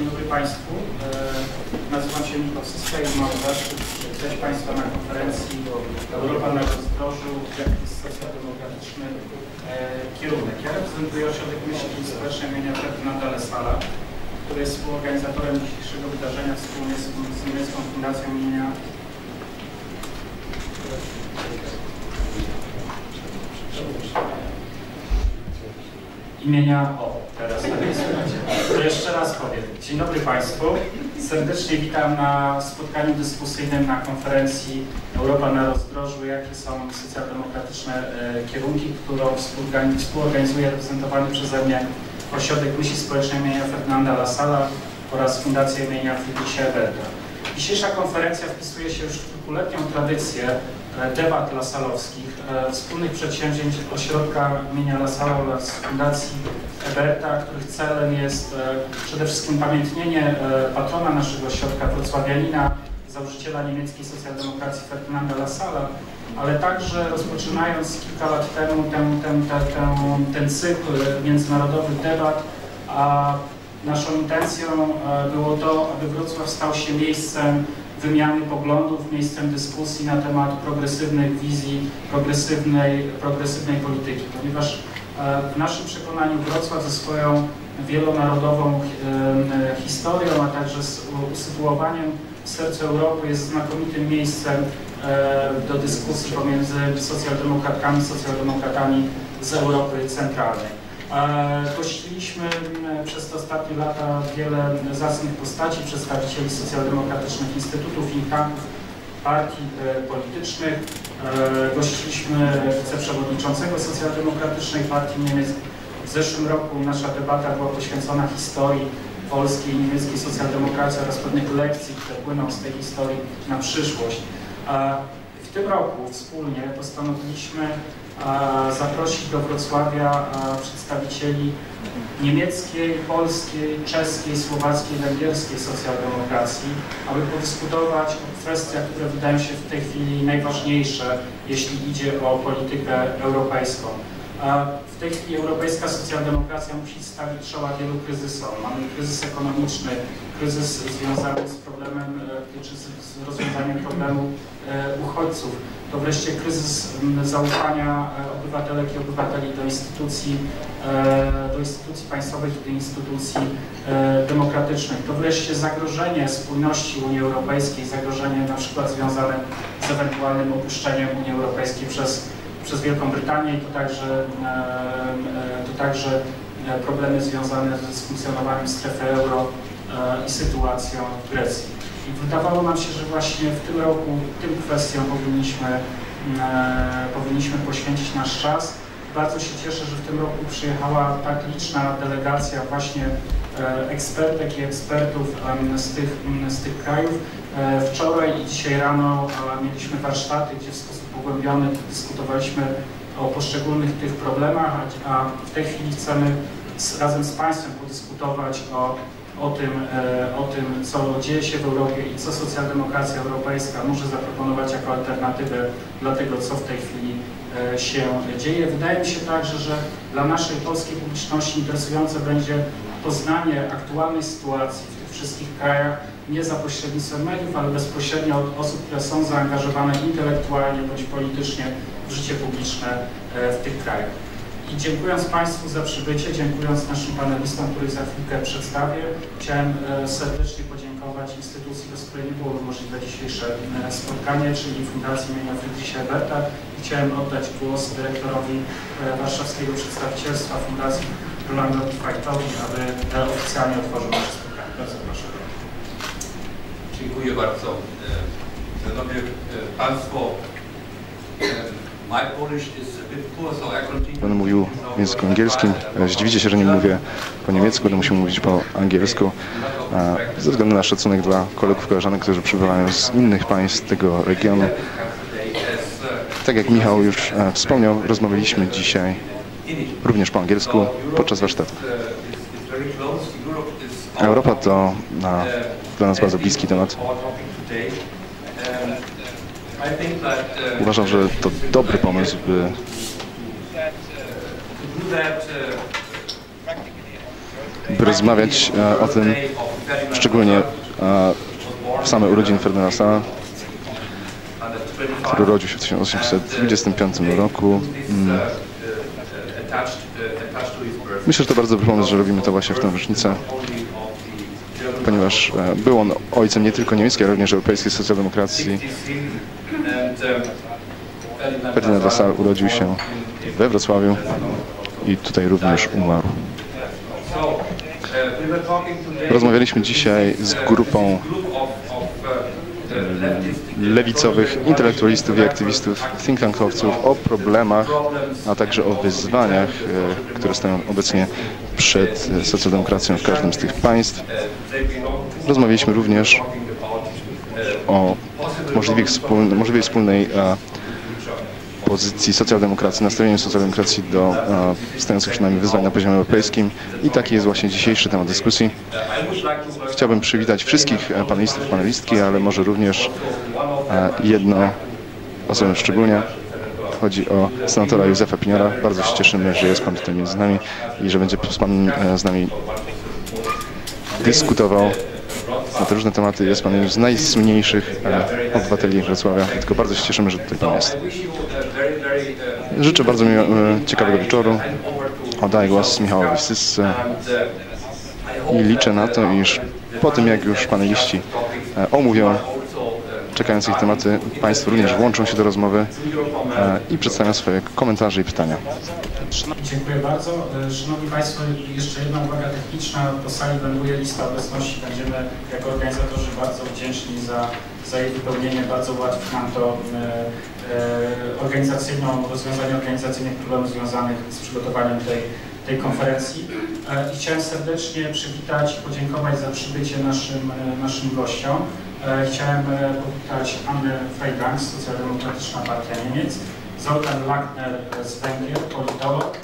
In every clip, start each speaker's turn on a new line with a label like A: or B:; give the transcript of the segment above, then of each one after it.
A: Dzień dobry Państwu. E, Nazywam się Michał Syska i mam zaszczyt przywitać Państwa na konferencji Europa na rozdrożu, jaki jest socjaldemokratyczny e, kierunek. Ja reprezentuję Ośrodek Myśli Społecznej imienia Ferdynanda Lesala, który jest współorganizatorem dzisiejszego wydarzenia wspólnie z, niemiecką fundacją imienia imienia, o teraz tak jest, to jeszcze raz powiem. Dzień dobry Państwu, serdecznie witam na spotkaniu dyskusyjnym na konferencji Europa na rozdrożu, jakie są socjaldemokratyczne e, kierunki, którą współorganizuje reprezentowany przeze mnie Ośrodek Myśli Społecznej imienia Ferdynanda Lasala oraz Fundacja imienia Friedricha Eberta. Dzisiejsza konferencja wpisuje się już w kilkuletnią tradycję debat lasalowskich, e, wspólnych przedsięwzięć Ośrodka imienia Lasala oraz Fundacji Eberta, których celem jest e, przede wszystkim pamiętnienie patrona naszego ośrodka, wrocławianina, założyciela niemieckiej socjaldemokracji Ferdynanda Lasala, ale także rozpoczynając kilka lat temu ten, ten, ten, ten cykl międzynarodowych debat, a Naszą intencją e, było to, aby Wrocław stał się miejscem wymiany poglądów, miejscem dyskusji na temat progresywnych wizji, progresywnej, progresywnej polityki, ponieważ e, w naszym przekonaniu Wrocław ze swoją wielonarodową e, historią, a także z usytuowaniem w sercu Europy jest znakomitym miejscem do dyskusji pomiędzy socjaldemokratkami, socjaldemokratami z Europy Centralnej. Gościliśmy przez te ostatnie lata wiele zacnych postaci, przedstawicieli socjaldemokratycznych instytutów, think partii e, politycznych. E, gościliśmy wiceprzewodniczącego Socjaldemokratycznej Partii Niemiec. W zeszłym roku nasza debata była poświęcona historii polskiej i niemieckiej socjaldemokracji oraz pewnych lekcji, które płyną z tej historii na przyszłość. W tym roku wspólnie postanowiliśmy zaprosić do Wrocławia przedstawicieli niemieckiej, polskiej, czeskiej, słowackiej, węgierskiej socjaldemokracji, aby podyskutować o kwestiach, które wydają się w tej chwili najważniejsze, jeśli idzie o politykę europejską. W tej chwili europejska socjaldemokracja musi stawić czoła wielu kryzysom. Mamy kryzys ekonomiczny, kryzys związany z problemem, e, czy z rozwiązaniem problemu e, uchodźców to wreszcie kryzys zaufania e, obywatelek i obywateli do instytucji, do instytucji państwowych i do instytucji demokratycznych. To wreszcie zagrożenie spójności Unii Europejskiej, zagrożenie na przykład związane z ewentualnym opuszczeniem Unii Europejskiej przez, przez Wielką Brytanię i to także, to także problemy związane z funkcjonowaniem strefy euro i sytuacją w Grecji. I wydawało nam się, że właśnie w tym roku tym kwestiom powinniśmy, e, powinniśmy poświęcić nasz czas. Bardzo się cieszę, że w tym roku przyjechała tak liczna delegacja właśnie e, ekspertek i ekspertów z tych, z tych krajów. E, wczoraj i dzisiaj rano mieliśmy warsztaty, gdzie w sposób pogłębiony dyskutowaliśmy o poszczególnych tych problemach, a w tej chwili chcemy z, razem z Państwem podyskutować o o tym, e, o tym, co dzieje się w Europie i co socjaldemokracja europejska może zaproponować jako alternatywę dla tego, co w tej chwili e, się dzieje. Wydaje mi się także, że dla naszej polskiej publiczności interesujące będzie poznanie aktualnej sytuacji w tych wszystkich krajach, nie za pośrednictwem mediów, ale bezpośrednio od osób, które są zaangażowane intelektualnie bądź politycznie w życie publiczne e, w tych krajach. I dziękując Państwu za przybycie, dziękując naszym panelistom, których za chwilkę przedstawię, chciałem e, serdecznie podziękować instytucji, bez której nie byłoby możliwe dzisiejsze e, spotkanie, czyli Fundacji imienia Friedricha Eberta. Chciałem oddać głos dyrektorowi warszawskiego przedstawicielstwa Fundacji Rolandowi Fajtowi, aby oficjalnie otworzył nasze spotkanie. Bardzo proszę.
B: Dziękuję bardzo. Szanowni Państwo,
C: Będę mówił w języku angielskim. Zdziwicie się, że nie mówię po niemiecku, będę musiał mówić po angielsku. Ze względu na szacunek dla kolegów, koleżanek, którzy przybywają z innych państw tego regionu. Tak jak Michał już e, wspomniał, rozmawialiśmy dzisiaj również po angielsku podczas warsztatu. Europa to dla nas bardzo bliski temat. Uważam, że to dobry pomysł, by by rozmawiać e, o tym, szczególnie e, w same urodziny Ferdynanda który urodził się w 1825 roku. Mm. Myślę, że to bardzo dobry pomysł, że robimy to właśnie w tę rocznicę, ponieważ e, był on ojcem nie tylko niemieckiej, ale również europejskiej socjaldemokracji. Ferdynand Lassalle urodził się we Wrocławiu i tutaj również umarł. Rozmawialiśmy dzisiaj z grupą lewicowych intelektualistów i aktywistów, think tankowców o problemach, a także o wyzwaniach, e, które stoją obecnie przed socjaldemokracją w każdym z tych państw. Rozmawialiśmy również o możliwej, wspólnej, możliwej wspólnej pozycji socjaldemokracji, nastawieniu socjaldemokracji do e, stojących nami wyzwań na poziomie europejskim i taki jest właśnie dzisiejszy temat dyskusji. Chciałbym przywitać wszystkich e, panelistów, panelistki, ale może również e, jedno osobę szczególnie. Chodzi o senatora Józefa Piniora. Bardzo się cieszymy, że jest Pan tutaj między nami i że będzie Pan e, z nami dyskutował na te różne tematy. Jest Pan jednym z najsłynniejszych e, obywateli Wrocławia, tylko bardzo się cieszymy, że tutaj Pan jest. Życzę bardzo mi e, ciekawego wieczoru. Oddaję głos Michałowi Sysce i liczę na to, iż po tym jak już paneliści e, omówią czekające ich tematy, Państwo również włączą się do rozmowy i przedstawią swoje komentarze i pytania.
A: Dziękuję bardzo. E, Szanowni Państwo, jeszcze jedna uwaga techniczna. Po sali wędruje lista obecności. Będziemy jako organizatorzy bardzo wdzięczni za, za jej wypełnienie. Bardzo ułatwi nam to e, e, organizacyjną, rozwiązanie organizacyjnych problemów związanych z przygotowaniem tej, tej konferencji. E, chciałem serdecznie przywitać i podziękować za przybycie naszym, e, naszym gościom. E, Chciałem powitać Annę Freidank, Socjaldemokratyczna Partia Niemiec, Zoltan Lackner z Węgier, politolog,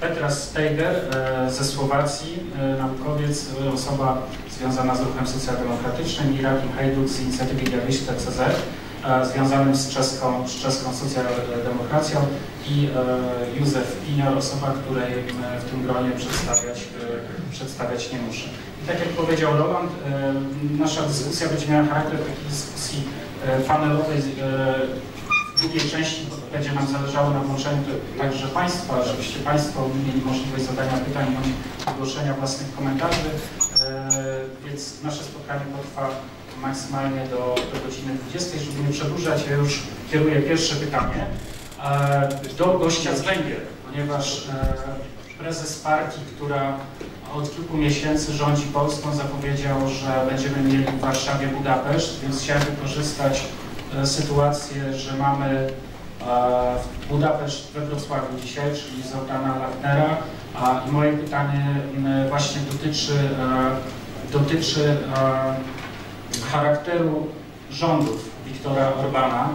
A: Petra Steiger e, ze Słowacji, e, naukowiec, e, osoba związana z ruchem socjaldemokratycznym i Rakim Hajduk z inicjatywy Idealista CZ, związanym z czeską, z czeską socjaldemokracją i Józef Pinior, osoba, której w tym gronie przedstawiać, przedstawiać nie muszę. I tak jak powiedział Roland, nasza dyskusja będzie miała charakter takiej dyskusji panelowej, w drugiej części będzie nam zależało na włączeniu także Państwa, żebyście Państwo mieli możliwość zadania pytań bądź wygłoszenia własnych komentarzy, e, więc nasze spotkanie potrwa maksymalnie do, do godziny 20. Żeby nie przedłużać, ja już kieruję pierwsze pytanie e, do gościa z Węgier, ponieważ e, prezes partii, która od kilku miesięcy rządzi Polską, zapowiedział, że będziemy mieli w Warszawie Budapeszt, więc chciałem wykorzystać sytuację, że mamy e, Budapeszt we Wrocławiu dzisiaj, czyli Zoltana Lachnera. I moje pytanie właśnie dotyczy, e, dotyczy e, charakteru rządów Wiktora Orbana,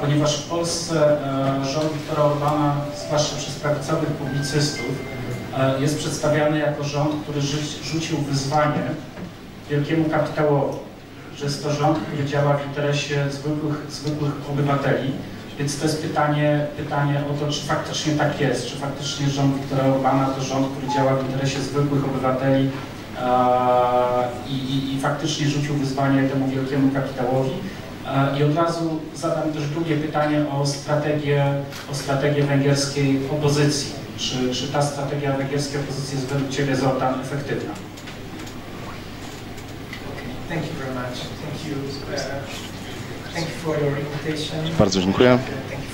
A: ponieważ w Polsce e, rząd Wiktora Orbana, zwłaszcza przez prawicowych publicystów, e, jest przedstawiany jako rząd, który rzuci- rzucił wyzwanie wielkiemu kapitałowi, jest to rząd, który działa w interesie zwykłych, zwykłych obywateli. Więc to jest pytanie, pytanie o to, czy faktycznie tak jest, czy faktycznie rząd Wiktora Orbana to rząd, który działa w interesie zwykłych obywateli e, i, i, i faktycznie rzucił wyzwanie temu wielkiemu kapitałowi. E, I od razu zadam też drugie pytanie o strategię, o strategię węgierskiej opozycji. Czy, czy ta strategia węgierskiej opozycji jest według Ciebie Zoltan efektywna?
D: Thank you very much. Thank you. Uh, thank you for your invitation.
C: Bardzo dziękuję.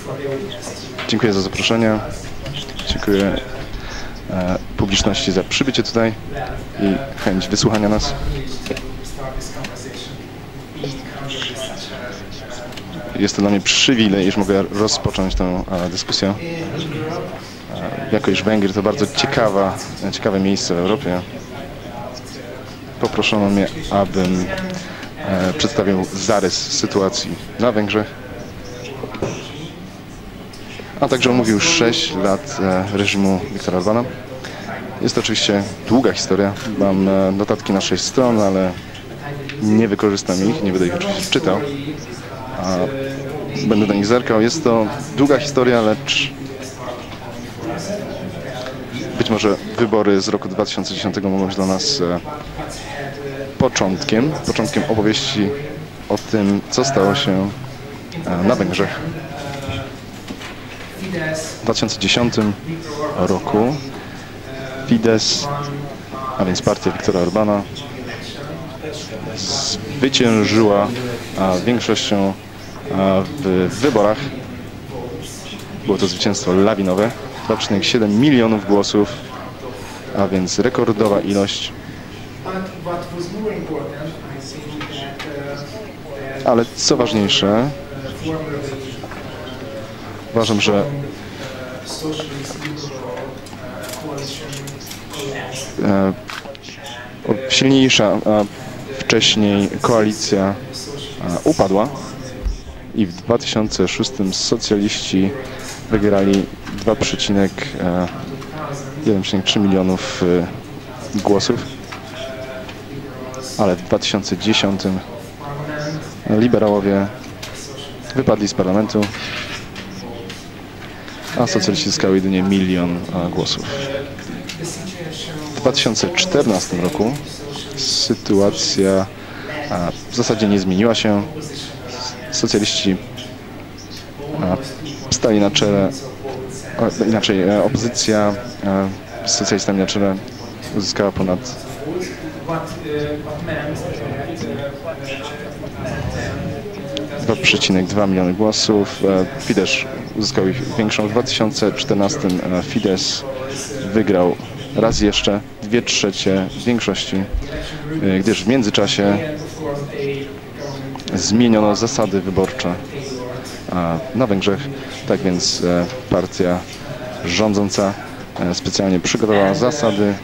D: Audience.
C: Dziękuję za zaproszenie. Dziękuję e, publiczności za przybycie tutaj i chęć wysłuchania nas.
D: Uh,
C: Jest to dla mnie przywilej, iż mogę rozpocząć tę e, dyskusję. E, Jako iż Węgry to bardzo ciekawa, ciekawe miejsce w Europie. Poproszono mnie, abym e, przedstawił zarys sytuacji na Węgrzech, a także omówił 6 lat e, reżimu Viktora Orbana. Jest to oczywiście długa historia. Mam e, notatki na 6 stron, ale nie wykorzystam ich, nie będę ich oczywiście czytał. A będę do nich zerkał. Jest to długa historia, lecz być może wybory z roku 2010 mogą być dla nas e, początkiem, początkiem opowieści o tym, co stało się e, na Węgrzech. W 2010 roku Fidesz, a więc partia Viktora Orbana, zwyciężyła większością a, w wyborach. Było to zwycięstwo lawinowe. 2,7 milionów głosów, a więc rekordowa ilość.
D: But what was more important, I think that, uh, that
C: Ale co ważniejsze, uważam, że e, silniejsza wcześniej koalicja upadła i w 2006 socjaliści wygrali 2,1,3 milionów e, głosów, ale w 2010 liberałowie wypadli z parlamentu, a socjaliści zyskały jedynie milion głosów. W 2014 roku sytuacja w zasadzie nie zmieniła się. Socjaliści stali na czele, inaczej e, opozycja z socjalistami na czele uzyskała ponad
D: What, uh, what meant that uh,
C: 2,2 miliony głosów. E, Fidesz uzyskał ich większą. W 2014 e, Fidesz wygrał raz jeszcze dwie trzecie większości, e, gdyż w międzyczasie zmieniono zasady wyborcze na Węgrzech. Tak więc partia rządząca specjalnie przygotowała zasady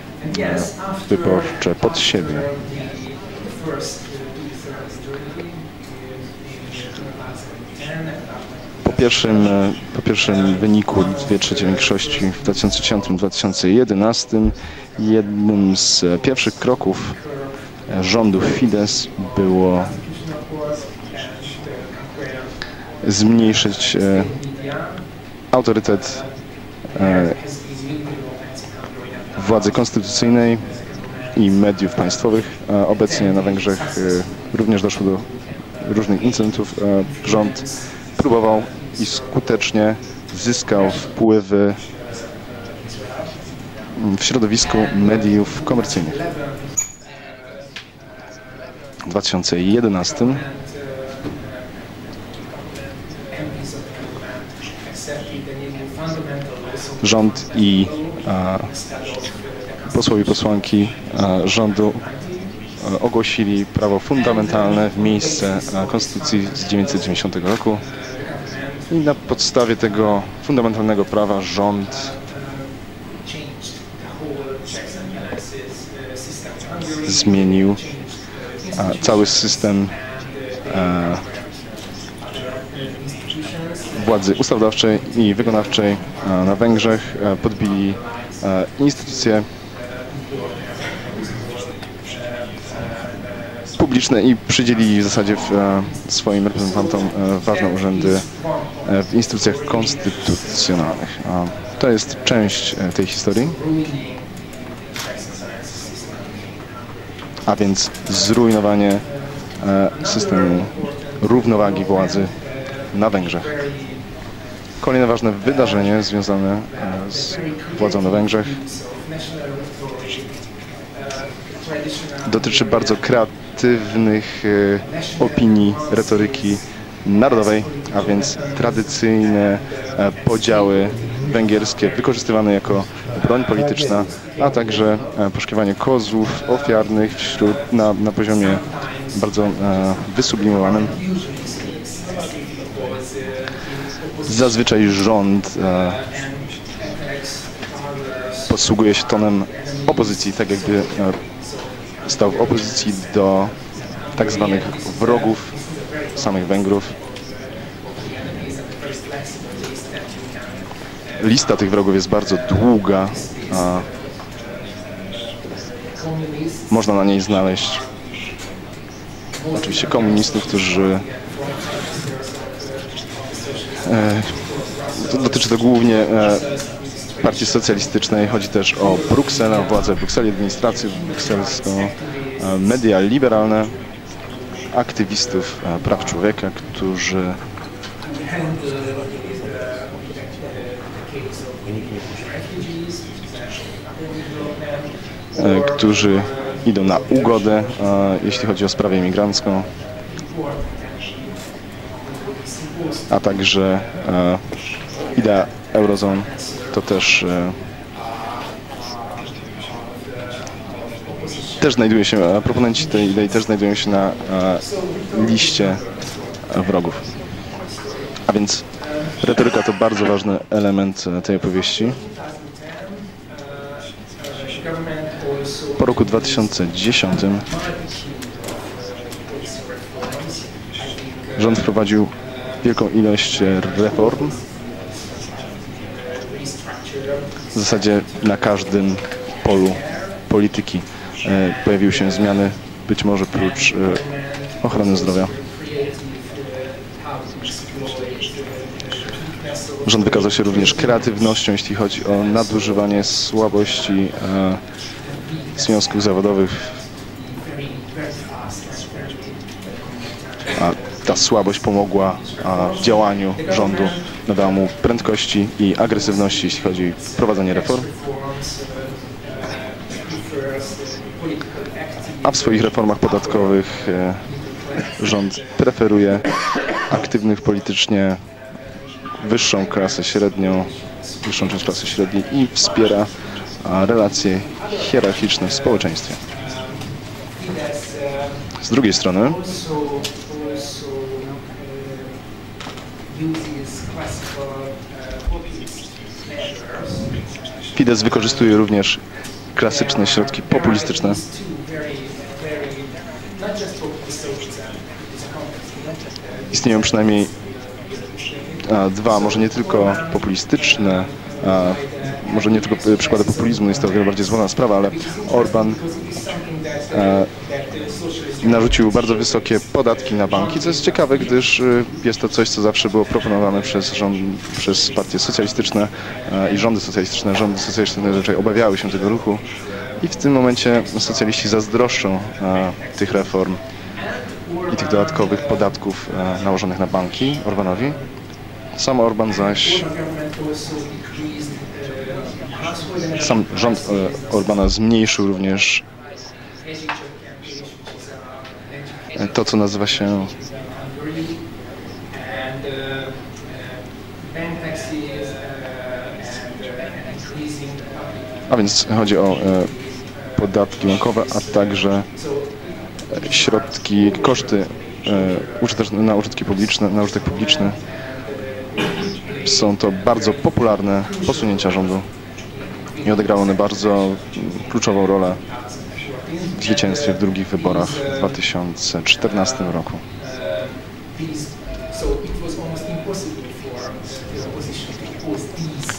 C: wyborcze pod siebie.
D: after the, the first uh, two thirds Germany in, in 2010 and after
C: Po pierwszym, e, po pierwszym wyniku dwie trzecie większości w 2010-2011 jednym z e, pierwszych kroków e, rządu Fidesz było zmniejszyć autorytet władzy konstytucyjnej i mediów państwowych. Obecnie na Węgrzech również doszło do różnych incydentów. Rząd próbował i skutecznie zyskał wpływy w środowisku mediów komercyjnych. W 2011
D: MPs of the government accepted the new fundamental laws of
C: rząd i e, posłowie i posłanki e, rządu e, ogłosili prawo fundamentalne w miejsce e, Konstytucji z 1990 roku i na podstawie tego fundamentalnego prawa rząd zmienił cały system e, władzy ustawodawczej i wykonawczej e, na Węgrzech, e, podbili instytucje publiczne i przydzielili w zasadzie w, e, swoim reprezentantom e, ważne urzędy e, w instytucjach konstytucjonalnych. To jest część tej historii, a więc zrujnowanie systemu równowagi władzy na Węgrzech. Kolejne ważne wydarzenie związane z władzą na Węgrzech dotyczy bardzo kreatywnych e, opinii, retoryki narodowej, a więc tradycyjne e, podziały węgierskie wykorzystywane jako broń polityczna, a także e, poszukiwanie kozłów ofiarnych wśród, na, na poziomie bardzo wysublimowanym. Zazwyczaj rząd posługuje się tonem opozycji, tak jakby stał w opozycji do tak zwanych wrogów samych Węgrów. Lista tych wrogów jest bardzo długa, a można na niej znaleźć oczywiście komunistów, którzy e, dotyczy to głównie e, Partii Socjalistycznej, chodzi też o Brukselę, władze Brukseli, administrację brukselską, e, media liberalne, aktywistów e, praw człowieka, którzy e, którzy idą na ugodę, jeśli chodzi o sprawę imigrancką, a także idea Eurozone to też e, też znajduje się, proponenci tej idei też znajdują się na liście wrogów. A więc retoryka to bardzo ważny element tej opowieści.
D: 2010, government also
C: Po roku 2010 rząd wprowadził wielką ilość reform, w zasadzie na każdym polu polityki e, pojawiły się zmiany, być może prócz e, ochrony zdrowia. Rząd wykazał się również kreatywnością, jeśli chodzi o nadużywanie słabości e, związków zawodowych. A ta słabość pomogła w działaniu rządu, nadała mu prędkości i agresywności, jeśli chodzi o prowadzenie reform. A w swoich reformach podatkowych e, rząd preferuje aktywnych politycznie wyższą klasę średnią, wyższą część klasy średniej i wspiera relacje hierarchiczne w społeczeństwie. Z drugiej strony
D: uh.
C: Fidesz wykorzystuje również klasyczne środki populistyczne.
D: A, a
C: Istnieją przynajmniej a, dwa, może nie tylko populistyczne, a, może nie tylko e, przykłady populizmu, jest to o wiele bardziej złożona sprawa, ale Orban
D: something
C: narzucił bardzo wysokie podatki na banki, co jest ciekawe, gdyż y, jest to coś, co zawsze było proponowane przez, rząd, przez partie socjalistyczne e, i rządy socjalistyczne. Rządy socjalistyczne raczej obawiały się tego ruchu i w tym momencie socjaliści zazdroszczą e, tych reform i tych dodatkowych podatków nałożonych na banki Orbanowi. Sam Orban zaś, sam rząd Orbana zmniejszył również
D: education campaign, which is uh, education
C: e, to, co nazywa się
D: uh, uh, uh.
C: A więc chodzi o e, podatki bankowe, a także środki, koszty e, na użytki publiczne, na użytek publiczny. Są to bardzo popularne posunięcia rządu i odegrały one bardzo kluczową rolę zwycięstwie w drugich wyborach w 2014 roku.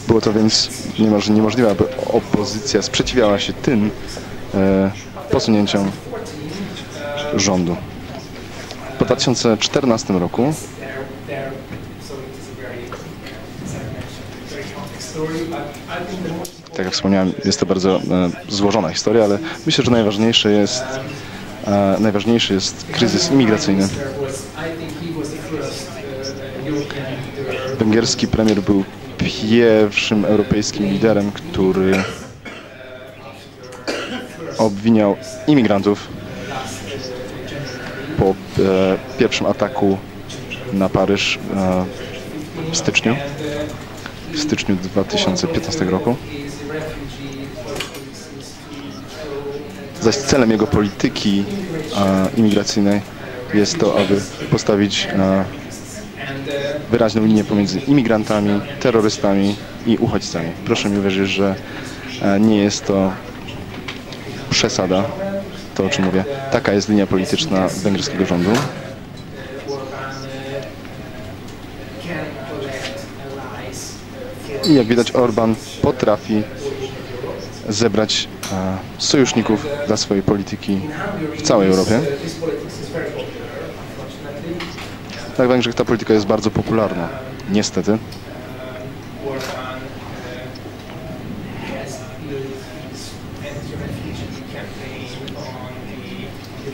C: Było to więc niemoż, niemożliwe, aby opozycja sprzeciwiała się tym e, posunięciom rządu. Po 2014 roku
D: there, there, so it is a very, as I mentioned, very complex story, but I think the most
C: tak jak wspomniałem, jest to bardzo e, złożona historia, ale myślę, że najważniejsze jest, e, najważniejszy jest kryzys imigracyjny. Węgierski premier był pierwszym europejskim liderem, który obwiniał imigrantów po e, pierwszym ataku na Paryż e, w styczniu, w styczniu 2015 roku. Zaś celem jego polityki imigracyjnej jest to, aby postawić wyraźną linię pomiędzy imigrantami, terrorystami i uchodźcami. Proszę mi uwierzyć, że nie jest to przesada, to o czym mówię. Taka jest linia polityczna węgierskiego rządu. I jak widać Orban potrafi zebrać e, sojuszników dla swojej polityki w całej Europie.
D: unfortunately.
C: Na Węgrzech ta polityka jest bardzo popularna. Niestety.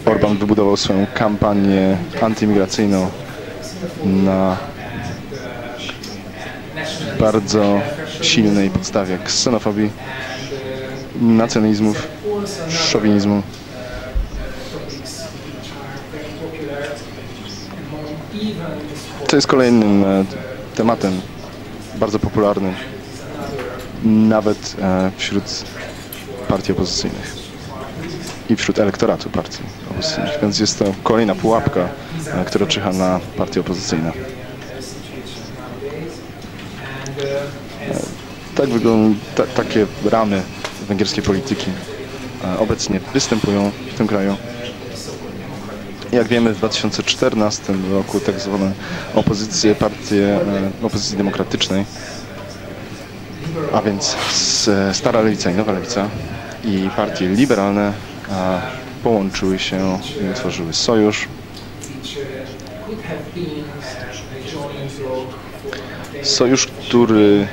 D: Orban
C: wybudował swoją kampanię antyimigracyjną na bardzo silnej podstawie ksenofobii, nacjonalizmów, szowinizmu. To jest kolejnym e, tematem bardzo popularnym nawet e, wśród partii opozycyjnych i wśród elektoratu partii opozycyjnych. Więc jest to kolejna pułapka, e, która czyha na partie opozycyjne. Tak wygląda, ta, takie ramy węgierskiej polityki e, obecnie występują w tym kraju. Jak wiemy, w 2014 roku tak zwane opozycje, partie e, opozycji demokratycznej, a więc stara lewica i nowa lewica i partie liberalne a, połączyły się i utworzyły sojusz. Sojusz, który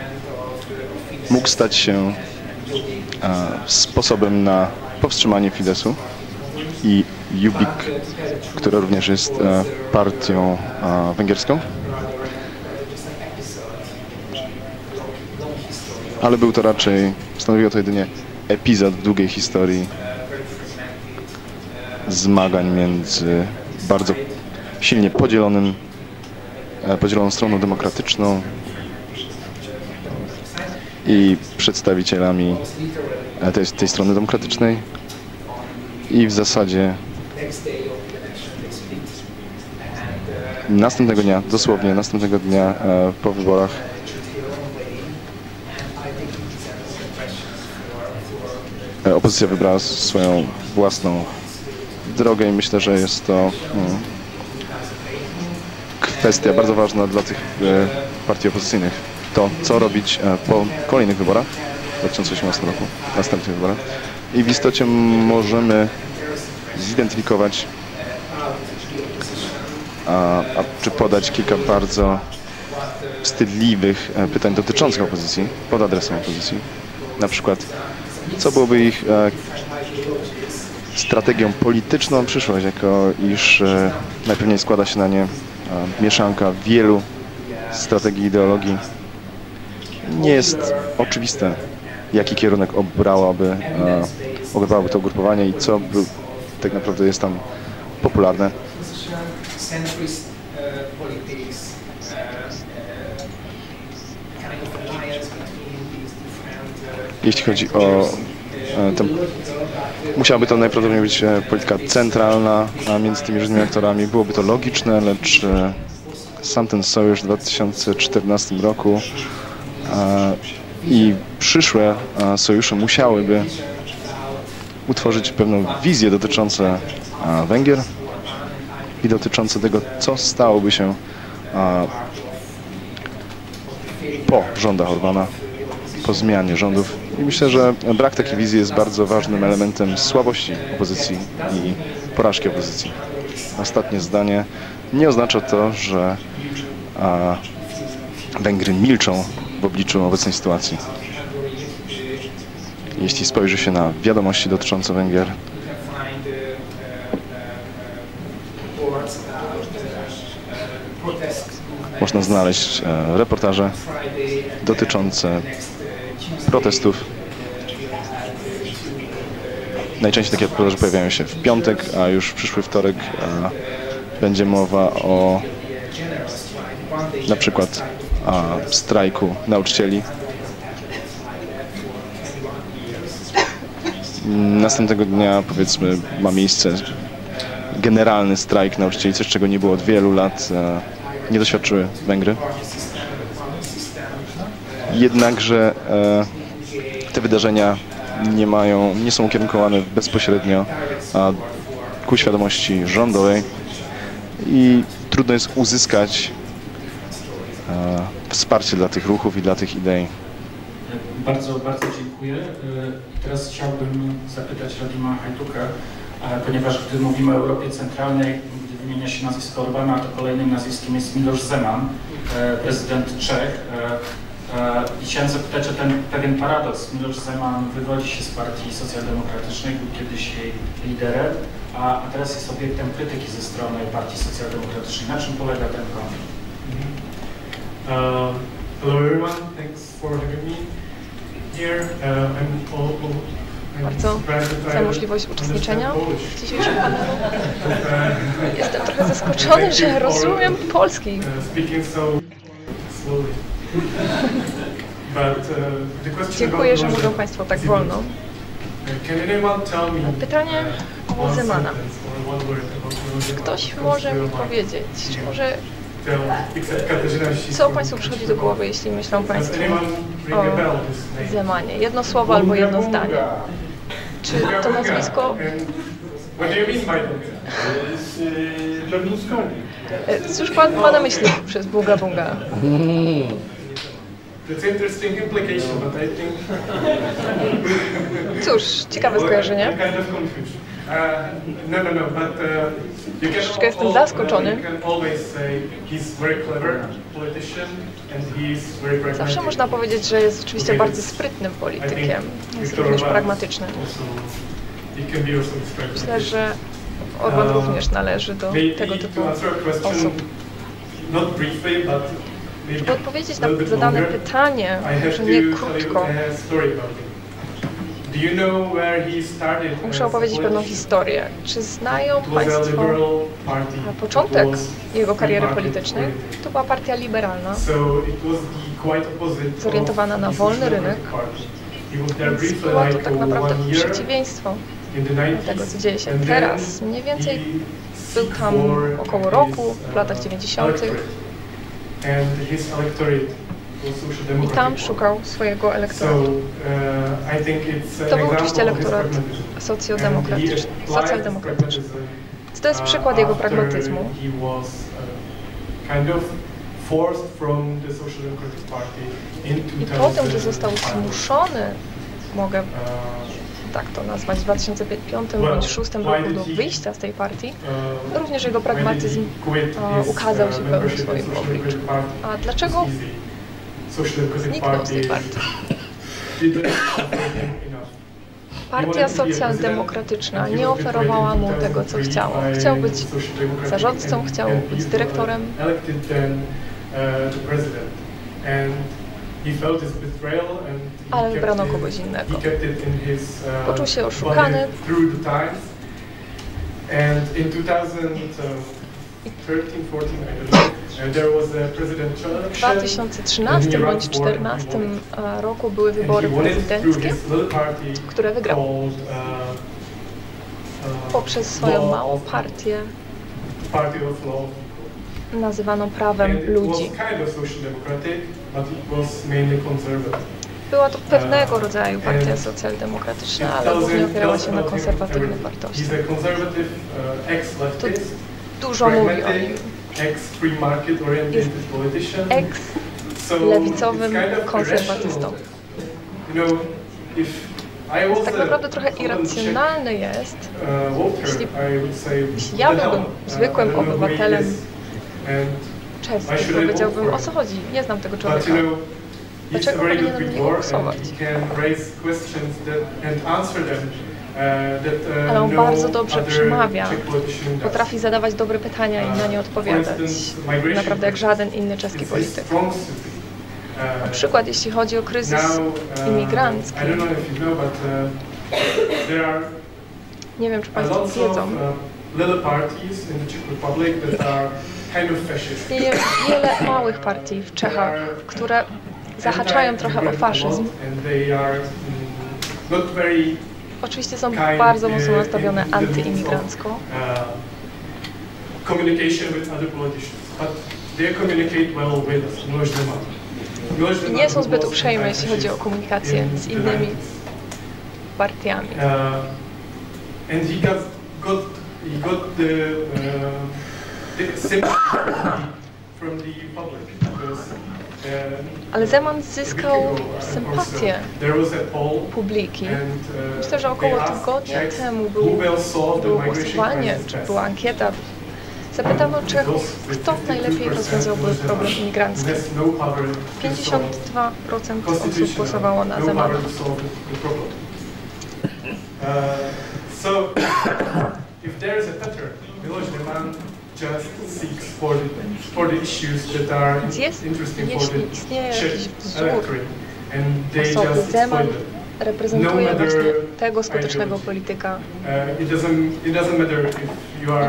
C: mógł stać się sposobem na powstrzymanie Fidesu i Jubik, która również jest e, partią węgierską. Ale był to raczej, stanowiło to jedynie epizod w długiej historii zmagań między bardzo silnie podzielonym, e, podzieloną stroną demokratyczną i przedstawicielami e, tej, tej strony demokratycznej i w zasadzie następnego dnia, dosłownie następnego dnia e, po wyborach e, opozycja wybrała swoją własną drogę i myślę, że jest to mm, kwestia bardzo ważna dla tych partii opozycyjnych. To, co robić e, po kolejnych wyborach w 2018 roku, następnych wyborach. I w istocie możemy zidentyfikować a, a, czy podać kilka bardzo wstydliwych e, pytań dotyczących opozycji, pod adresem opozycji. Na przykład, co byłoby ich e, strategią polityczną przyszłość, jako iż e, najpewniej składa się na nie e, mieszanka wielu strategii ideologii. Nie jest oczywiste, jaki kierunek obrałaby, e, to ugrupowanie i co by, tak naprawdę jest tam popularne. Jeśli chodzi o e, tę Musiałaby to najprawdopodobniej być e, polityka centralna między tymi różnymi aktorami. Byłoby to logiczne, lecz e, sam ten sojusz w 2014 roku i przyszłe sojusze musiałyby utworzyć pewną wizję dotyczącą Węgier i dotyczące tego, co stałoby się po rządach Orbana, po zmianie rządów. I myślę, że brak takiej wizji jest bardzo ważnym elementem słabości opozycji i porażki opozycji. Ostatnie zdanie. Nie oznacza to, że Węgry milczą obliczu obecnej sytuacji. Jeśli spojrzy się na wiadomości dotyczące Węgier, można znaleźć e, reportaże dotyczące protestów. Najczęściej takie reportaże pojawiają się w piątek, a już w przyszły wtorek będzie mowa o na przykład strajku nauczycieli. Następnego dnia, powiedzmy, ma miejsce generalny strajk nauczycieli, coś czego nie było od wielu lat, e, nie doświadczyły Węgry. Jednakże e, te wydarzenia nie mają, nie są ukierunkowane bezpośrednio ku świadomości rządowej i trudno jest uzyskać wsparcie dla tych ruchów i dla tych idei.
A: Bardzo, bardzo dziękuję. E, teraz chciałbym zapytać Radima Hajduka, e, ponieważ gdy mówimy o Europie Centralnej, gdy wymienia się nazwisko Orbana, to kolejnym nazwiskiem jest Miloš Zeman, e, prezydent Czech. E, E, I chciałem zapytać o ten pewien paradoks. Mimo, że Zeman wywodzi się z partii socjaldemokratycznej, był kiedyś jej liderem, a teraz jest obiektem krytyki ze strony partii socjaldemokratycznej. Na czym polega ten konflikt?
E: Uh, hello everyone, thanks for having me here. Uh, I'm all, all,
F: Bardzo za możliwość uczestniczenia w dzisiejszym panelu.
E: Uh,
F: Jestem trochę zaskoczony, że rozumiem polski.
E: uh. But uh, question
F: Dziękuję, że mówią Państwo tak wolno.
E: Uh,
F: Pytanie
E: uh,
F: o Zemana.
E: Roger
F: Ktoś może mi powiedzieć, może Co Państwu przychodzi do głowy, jeśli myślą Państwo o? Zemanie? Jedno słowo albo jedno zdanie. Czy to nazwisko,
E: that?
F: e, cóż Pan ma na myśli przez bunga bunga? Cóż, ciekawe skojarzenie.
E: Uh, no, no, no, but uh,
F: Troszeczkę jestem zaskoczony. Zawsze można powiedzieć, że jest oczywiście bardzo sprytnym politykiem. Jest również pragmatyczny. Myślę, że Orban również należy do tego typu osób. Żeby odpowiedzieć na zadane pytanie, może nie krótko, muszę opowiedzieć pewną historię. Czy znają Państwo początek jego kariery politycznej? To była partia liberalna, Zorientowana na wolny rynek. Więc było to tak naprawdę przeciwieństwo
E: in the 90s.
F: tego, co dzieje się teraz. Mniej więcej był tam około roku,
E: uh,
F: w latach 90. i tam szukał swojego elektoratu.
E: uh,
F: To był oczywiście elektorat
E: pragmatism.
F: socjaldemokratyczny. To jest
E: uh,
F: przykład jego pragmatyzmu.
E: Uh,
F: I po tym, że
E: 2005.
F: został zmuszony, mogę tak to nazwać, w 2005 bądź 2006 roku do wyjścia z tej partii, również jego pragmatyzm ukazał się w pełnym swoim obliczu. A dlaczego.
E: Social Democratic Party.
F: Partia socjaldemokratyczna nie oferowała mu tego, co chciał. Chciał być zarządcą, chciał być dyrektorem. Ale wybrano kogoś innego. Poczuł się oszukany. W
E: election.
F: 2013 bądź 2014 e, roku były wybory prezydenckie, które wygrał poprzez swoją małą partię nazywaną prawem ludzi. Była to pewnego rodzaju partia socjaldemokratyczna, ale głównie opierała się na konserwatywnych wartościach. To dużo mówi o nim. Ex-lewicowym konserwatystą. Więc tak naprawdę trochę irracjonalne jest, jeśli, jeśli ja byłbym zwykłym obywatelem czeskim, powiedziałbym o co chodzi, nie znam tego człowieka. Dlaczego powinienem niego głosować? Ale on bardzo dobrze przemawia, potrafi zadawać dobre pytania i na nie odpowiadać, naprawdę jak żaden inny czeski polityk. Na przykład jeśli chodzi o kryzys imigrancki, nie wiem czy Państwo wiedzą, istnieje wiele małych partii w Czechach, które zahaczają trochę o faszyzm. Oczywiście są bardzo mocno nastawione antyimigrancko. I nie są zbyt uprzejme, jeśli chodzi o komunikację z innymi partiami.
E: And he got, got, he got the, uh, the sympathy from the public because uh,
F: Ale Zeman zyskał sympatię publiki. Myślę, że około tygodnia temu był, było głosowanie, czy była ankieta. Zapytano Czechów, kto najlepiej rozwiązałby problem imigrancki. 52% osób głosowało na Zemana.
E: So, if there is a pattern, Miloš Zeman just seeks for the, for the issues that are interesting for the electorate, and they just exploit them.
F: reprezentuje
E: No
F: właśnie
E: matter
F: tego skutecznego polityka.
E: Uh,
F: I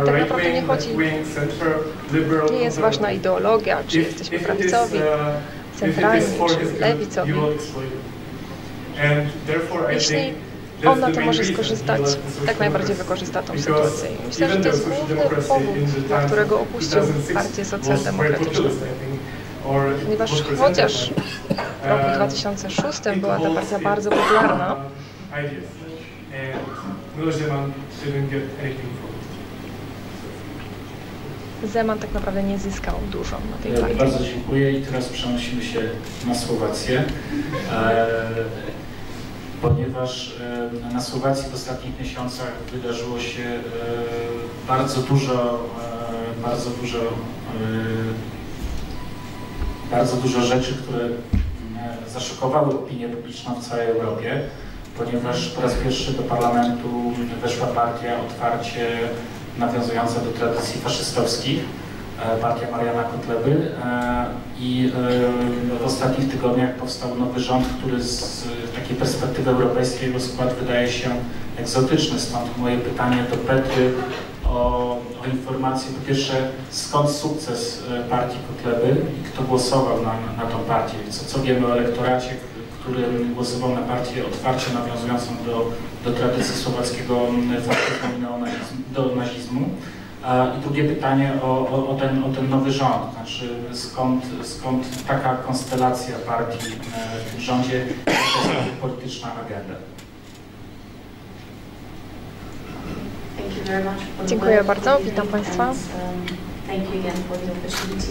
F: tak naprawdę nie chodzi-. Nie jest ważna ideologia, czy jesteśmy prawicowi,
E: uh,
F: centralni, czy lewicowi. Jeśli
E: think
F: on
E: that's
F: na
E: the
F: to może skorzystać, tak najbardziej wykorzysta tą sytuację. I myślę, że to jest główny powód, dla którego opuścił
E: 2006
F: partię socjaldemokratyczną. Ponieważ chociaż w roku
E: Uh,
F: 2006
E: it
F: była ta partia bardzo popularna,
E: Miloš Zeman
F: tak naprawdę nie zyskał dużo na tej
A: Ja
F: partii.
A: Bardzo dziękuję i teraz przenosimy się na Słowację. Ponieważ na Słowacji w ostatnich miesiącach wydarzyło się e, bardzo dużo, e, bardzo dużo, e, bardzo dużo rzeczy, które zaszokowały opinię publiczną w całej Europie, ponieważ po raz pierwszy do parlamentu weszła partia otwarcie nawiązująca do tradycji faszystowskich, partia Mariana Kotleby i e, w ostatnich tygodniach powstał nowy rząd, który z takiej perspektywy europejskiej jego skład wydaje się egzotyczny. Stąd moje pytanie do Petry o, o informację, po pierwsze skąd sukces e, partii Kotleby i kto głosował na, na tą partię, co, co wiemy o elektoracie, który głosował na partię otwarcie nawiązującą do, do tradycji słowackiego faszyzmu i do nazizmu. I drugie pytanie o, o, o, ten, o ten nowy rząd, znaczy skąd, skąd taka konstelacja partii e, w tym rządzie, jaka jest polityczna agenda?
F: Dziękuję bardzo, witam Państwa.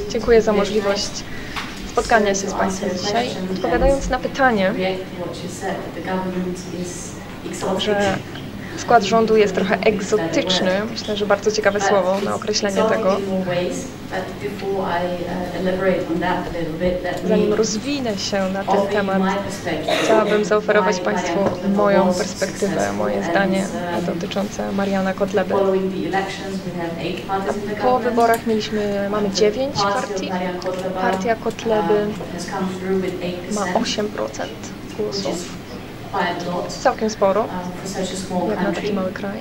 F: Dziękuję za możliwość spotkania się z Państwem dzisiaj. Odpowiadając na pytanie, że skład rządu jest trochę egzotyczny, myślę, że bardzo ciekawe słowo na określenie tego. Zanim rozwinę się na ten temat, chciałabym zaoferować Państwu moją perspektywę, moje zdanie dotyczące Mariana Kotleby. Po wyborach mieliśmy, mamy dziewięć partii. Partia Kotleby ma 8% głosów. Całkiem sporo, jak na taki mały kraj.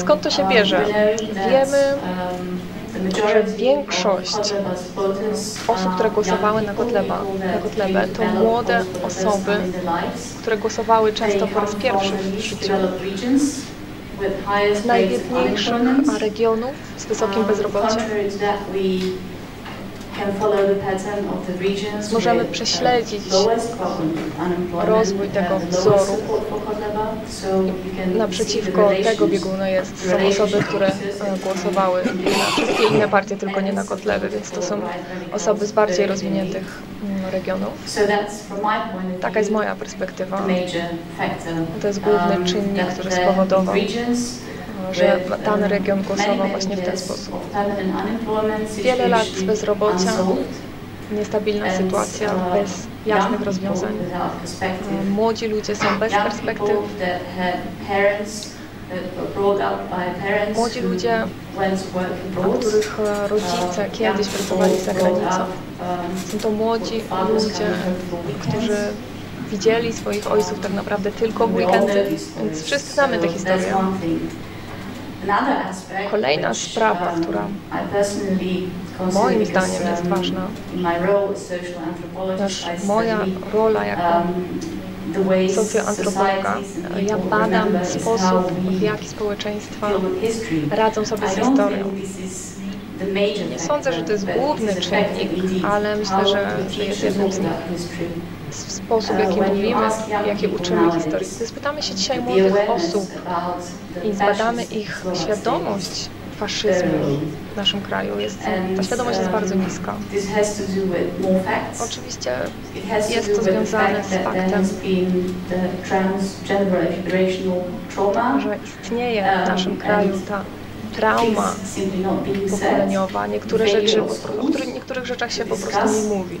G: Skąd to się bierze? Wiemy,
F: że większość osób, które głosowały na Kotleba, na Kotlebę, to młode osoby, które głosowały często po raz pierwszy w życiu z najbiedniejszych regionów z wysokim bezrobociem.
G: Możemy prześledzić rozwój tego wzoru.
F: Naprzeciwko tego bieguna jest, są osoby, które e, głosowały na wszystkie inne partie, tylko nie na Kotleby, więc to są osoby z bardziej rozwiniętych mm, regionów.
G: Taka jest moja perspektywa.
F: To jest główny czynnik, który spowodował, że dany region głosował właśnie w ten sposób.
G: Wiele lat bezrobocia,
F: Niestabilna sytuacja bez jasnych rozwiązań. Młodzi ludzie są bez perspektyw.
G: Młodzi ludzie,
F: których e, rodzice kiedyś pracowali za granicą. Są to młodzi ludzie, którzy widzieli swoich ojców tak naprawdę tylko w weekendy, więc wszyscy znamy tę historię.
G: Kolejna sprawa, która
F: moim zdaniem jest ważna,
G: Też
F: moja rola jako socjoantropologa, ja badam sposób, w jaki społeczeństwa radzą sobie z historią.
G: Nie sądzę, że to jest główny czynnik,
F: ale myślę, że, że jest jednym z nich. Sposób, jaki mówimy, jaki uczymy historii. Gdy spytamy się dzisiaj młodych osób i zbadamy ich świadomość faszyzmu w naszym kraju, jest, ta świadomość jest bardzo niska. Oczywiście jest to związane z faktem, że istnieje w naszym kraju ta
G: trauma pokoleniowa, niektóre rzeczy, o których, niektórych rzeczach się po prostu nie mówi.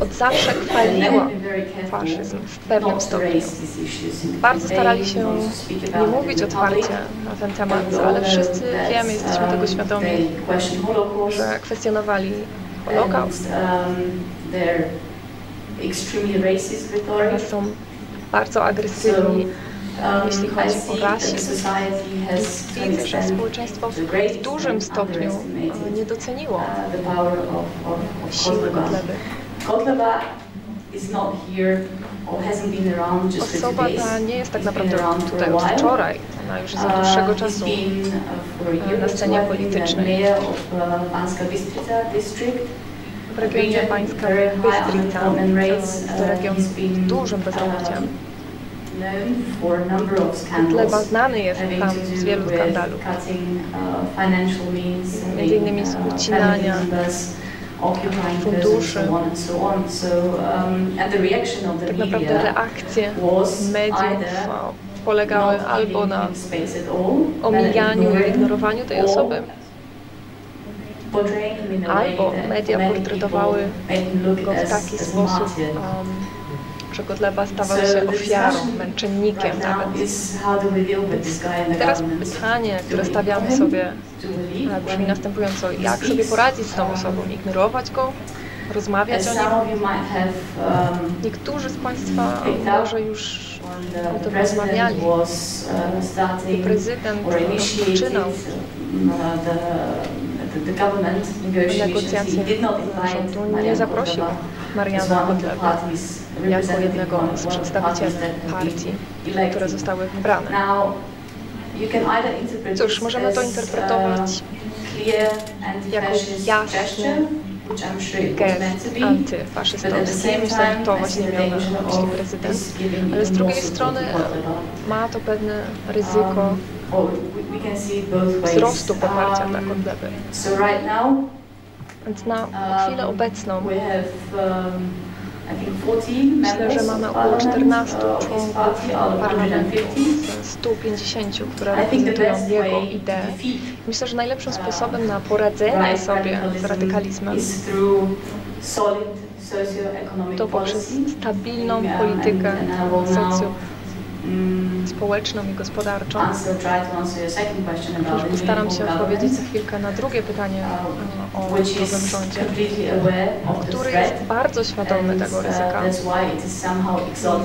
G: od zawsze chwaliła faszyzm w pewnym stopniu. Bardzo starali się nie mówić otwarcie na ten temat, ale wszyscy wiemy, jesteśmy tego świadomi, że kwestionowali Holokaust. Są bardzo agresywni, jeśli chodzi o rasizm. Widzę, że społeczeństwo w dużym stopniu nie doceniło siły Kotleby. Osoba ta nie jest tak naprawdę tutaj od wczoraj, ona już jest od dłuższego czasu na scenie politycznej. W regionie Pańska Bystrica to region z dużym bezrobociem. Kotleba znany jest tam z wielu skandalów, między innymi z ucinania funduszy. Tak naprawdę reakcje mediów polegały albo na omijaniu i ignorowaniu tej osoby, albo media portretowały go w taki sposób, um, że Kotleba stawał się ofiarą, męczennikiem nawet. Teraz pytanie, które stawiamy sobie brzmi następująco. Jak sobie poradzić z tą osobą? Ignorować go? Rozmawiać o nim? Niektórzy z Państwa może już o tym rozmawiali. Prezydent rozpoczynał negocjacje rządu nie zaprosił Mariana Kotleby jako jednego z przedstawicieli partii, które zostały wybrane. Cóż, możemy to interpretować jako jasny gest antyfaszystowski. Myślę, że to właśnie miał na myśli prezydent. Ale z drugiej strony ma to pewne ryzyko wzrostu poparcia dla Kotleby. Więc na chwilę obecną Myślę, że mamy około 14 członków parlamentu z 150, które reprezentują jego idee. Myślę, że najlepszym sposobem na poradzenie sobie z radykalizmem to poprzez stabilną politykę socjo społeczną i gospodarczą. Postaram się odpowiedzieć za chwilkę na drugie pytanie o nowym rządzie, który jest bardzo świadomy tego ryzyka.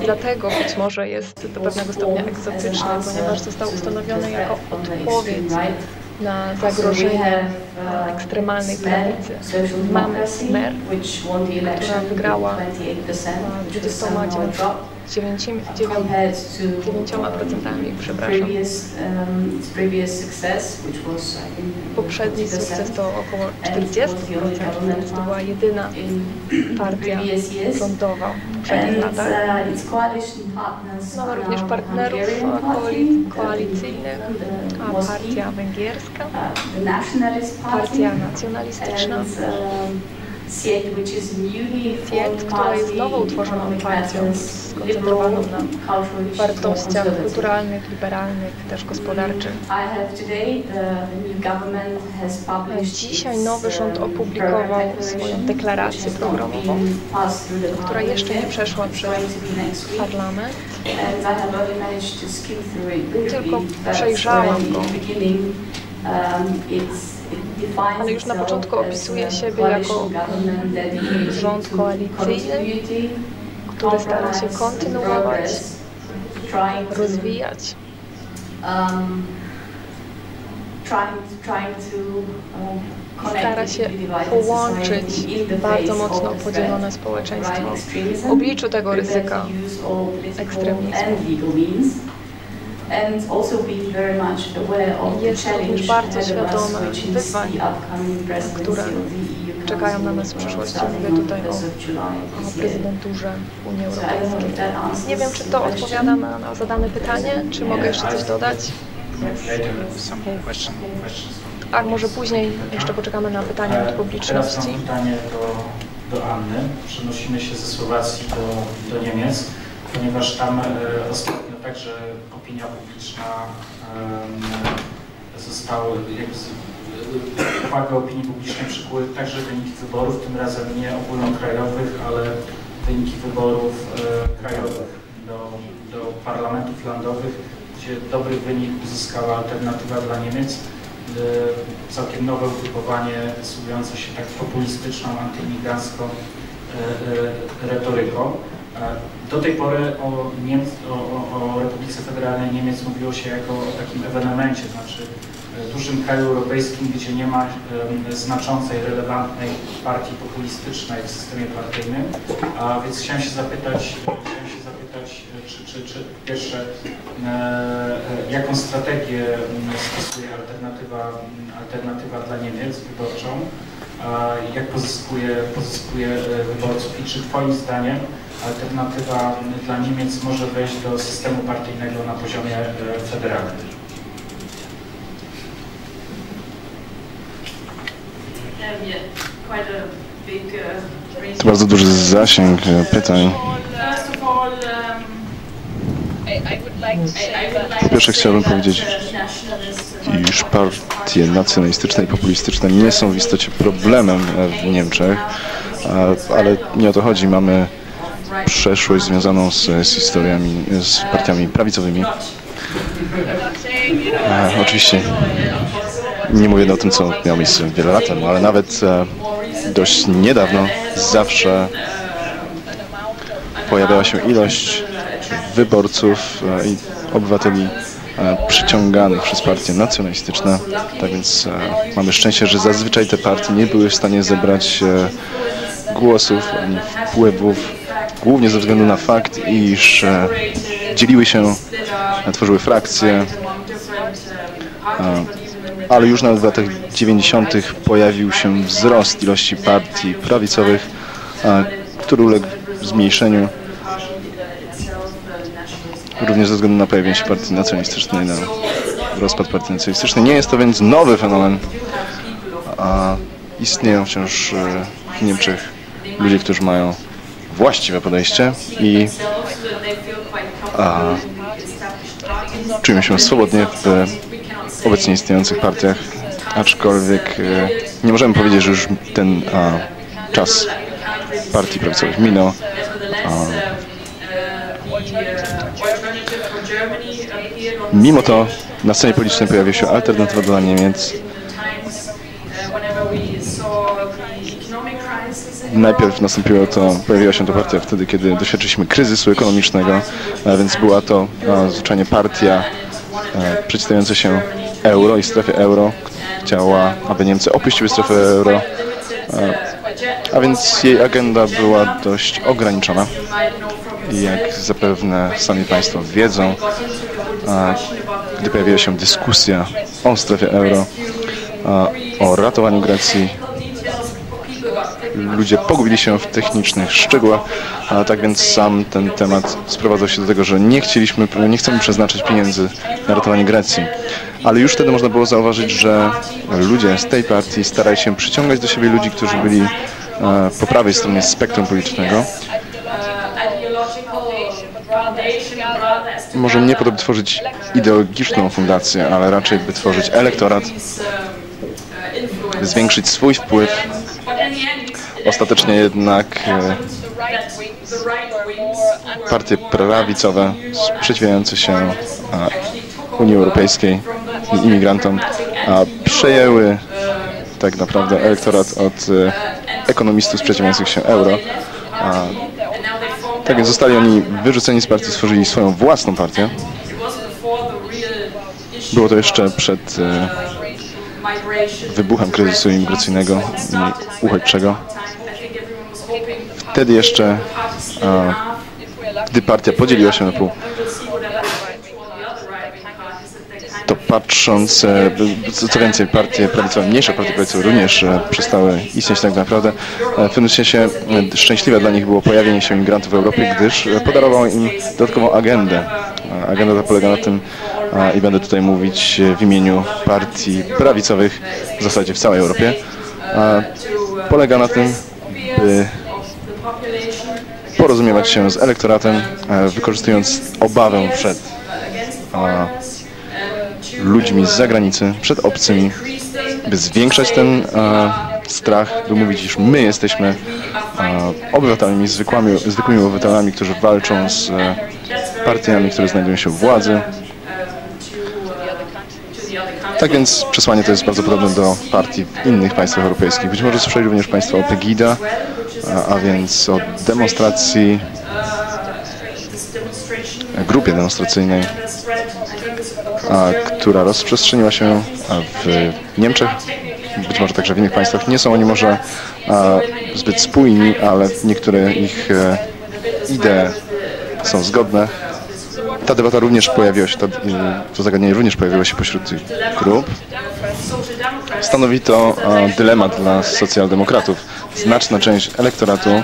G: Dlatego być może jest do pewnego stopnia egzotyczny, ponieważ został ustanowiony jako odpowiedź na zagrożenie ekstremalnej prawicy. Mamy Smer, która wygrała 29 procentami, przepraszam. Poprzedni sukces to około 40%, więc to była jedyna partia rządowa w poprzednich latach. Mamy również partnerów koalicyjnych, a partia węgierska, partia nacjonalistyczna, Fiat, która jest nowo utworzoną partią skoncentrowaną na wartościach kulturalnych, liberalnych, też gospodarczych. Dzisiaj nowy rząd opublikował swoją deklarację programową, która jeszcze nie przeszła przez parlament. Tylko przejrzałam go ale już na początku opisuje siebie jako rząd koalicyjny, który stara się kontynuować, rozwijać. Stara się połączyć bardzo mocno podzielone społeczeństwo w obliczu tego ryzyka ekstremizmu.
F: Jest również bardzo świadome wyzwań, które czekają na nas w przyszłości. Mówię tutaj o, o prezydenturze Unii Europejskiej. Nie wiem, czy to odpowiada na, na zadane pytanie, czy mogę jeszcze coś dodać? A może później jeszcze poczekamy na pytania od
A: Teraz
F: publiczności.
A: mam pytanie do, do Anny. Przenosimy się ze Słowacji do, do Niemiec, ponieważ tam e, ostatnio także opinia publiczna została, jakby uwagę opinii publicznej przykuły także wyniki wyborów, tym razem nie ogólnokrajowych, ale wyniki wyborów e, krajowych do, do parlamentów landowych, gdzie dobry wynik uzyskała alternatywa dla Niemiec e, całkiem nowe ugrupowanie sługujące się tak populistyczną, antyimigrancką e, retoryką. Do tej pory o, Niemc, o, o, Republice Federalnej Niemiec mówiło się jako o takim ewenemencie, znaczy e, dużym kraju europejskim, gdzie nie ma znaczącej, relevantnej partii populistycznej w systemie partyjnym. A więc chciałem się zapytać, chciałem się zapytać e, czy, czy, czy pierwsze, e, jaką strategię stosuje alternatywa, alternatywa dla Niemiec wyborczą, jak pozyskuje, pozyskuje e, wyborców i czy Twoim zdaniem alternatywa dla Niemiec może wejść do systemu partyjnego na poziomie e, federalnym?
H: To bardzo duży zasięg e, pytań.
F: Like
H: pierwsze chciałbym powiedzieć, iż partie nacjonalistyczne i populistyczne nie są w istocie problemem e, w Niemczech, ale nie o to chodzi. Mamy przeszłość związaną z, z historiami, z partiami prawicowymi. Oczywiście nie mówię o tym, co miało miejsce wiele lat temu, ale nawet e, dość niedawno zawsze pojawiała się ilość wyborców e, i obywateli e, przyciąganych przez partie nacjonalistyczne. Tak więc e, mamy szczęście, że zazwyczaj te partie nie były w stanie zebrać głosów ani wpływów, głównie ze względu na fakt, iż dzieliły się, tworzyły frakcje, ale już nawet w latach 90. pojawił się wzrost ilości partii prawicowych, który uległ zmniejszeniu również ze względu na pojawienie się partii nacjonalistycznej, na rozpad partii nacjonalistycznej. Nie jest to więc nowy fenomen, a istnieją wciąż e, w Niemczech ludzie, którzy mają właściwe podejście i a, czują się swobodnie w obecnie istniejących partiach, aczkolwiek e, nie możemy powiedzieć, że już ten a, czas partii prawicowych minął. A, Mimo to na scenie politycznej pojawia się alternatywa dla Niemiec. Najpierw nastąpiło to, pojawiła się to partia wtedy, kiedy doświadczyliśmy kryzysu ekonomicznego, więc była to a, zwyczajnie partia e, przeciwstawiająca się euro i strefie euro. Chciała, aby Niemcy opuściły strefę euro, e, a więc jej agenda była dość ograniczona. I jak zapewne sami Państwo wiedzą, gdy pojawiła się dyskusja o strefie euro, o ratowaniu Grecji, ludzie pogubili się w technicznych szczegółach, a tak więc sam ten temat sprowadzał się do tego, że nie chcieliśmy, nie chcemy przeznaczać pieniędzy na ratowanie Grecji. Ale już wtedy można było zauważyć, że ludzie z tej partii starali się przyciągać do siebie ludzi, którzy byli e, po prawej stronie spektrum politycznego. Może nie po to, by tworzyć ideologiczną fundację, ale raczej by tworzyć elektorat, zwiększyć swój wpływ. Ostatecznie jednak e, partie prawicowe sprzeciwiające się Unii Europejskiej i imigrantom przejęły tak naprawdę elektorat od e, ekonomistów sprzeciwiających się euro. Tak więc zostali oni wyrzuceni z partii, stworzyli swoją własną partię. Było to jeszcze przed e, wybuchem kryzysu imigracyjnego i uchodźczego. Wtedy jeszcze, a, gdy partia podzieliła się na pół, patrząc, co, więcej, partie prawicowe, mniejsze partie prawicowe również e, przestały istnieć tak naprawdę. E, W pewnym sensie e, szczęśliwe dla nich było pojawienie się imigrantów w Europie, gdyż podarowało im dodatkową agendę. Agenda ta polega na tym, i będę tutaj mówić w imieniu partii prawicowych w zasadzie w całej Europie, polega na tym, by porozumiewać się z elektoratem, wykorzystując obawę przed ludźmi z zagranicy, przed obcymi, by zwiększać ten e, strach, by mówić, iż my jesteśmy e, obywatelami, zwykłymi, zwykłymi obywatelami, którzy walczą z e, partiami, które znajdują się u władzy. Tak więc przesłanie to jest bardzo podobne do partii w innych państwach europejskich. Być może słyszeli również Państwo o Pegida, a, a więc o demonstracji, grupie demonstracyjnej, która rozprzestrzeniła się w Niemczech, być może także w innych państwach. Nie są oni może zbyt spójni, ale niektóre ich e, idee są zgodne. Ta debata również pojawiła się, to, to zagadnienie również pojawiło się pośród tych grup. Stanowi to e, dylemat dla socjaldemokratów. Znaczna część elektoratu, e,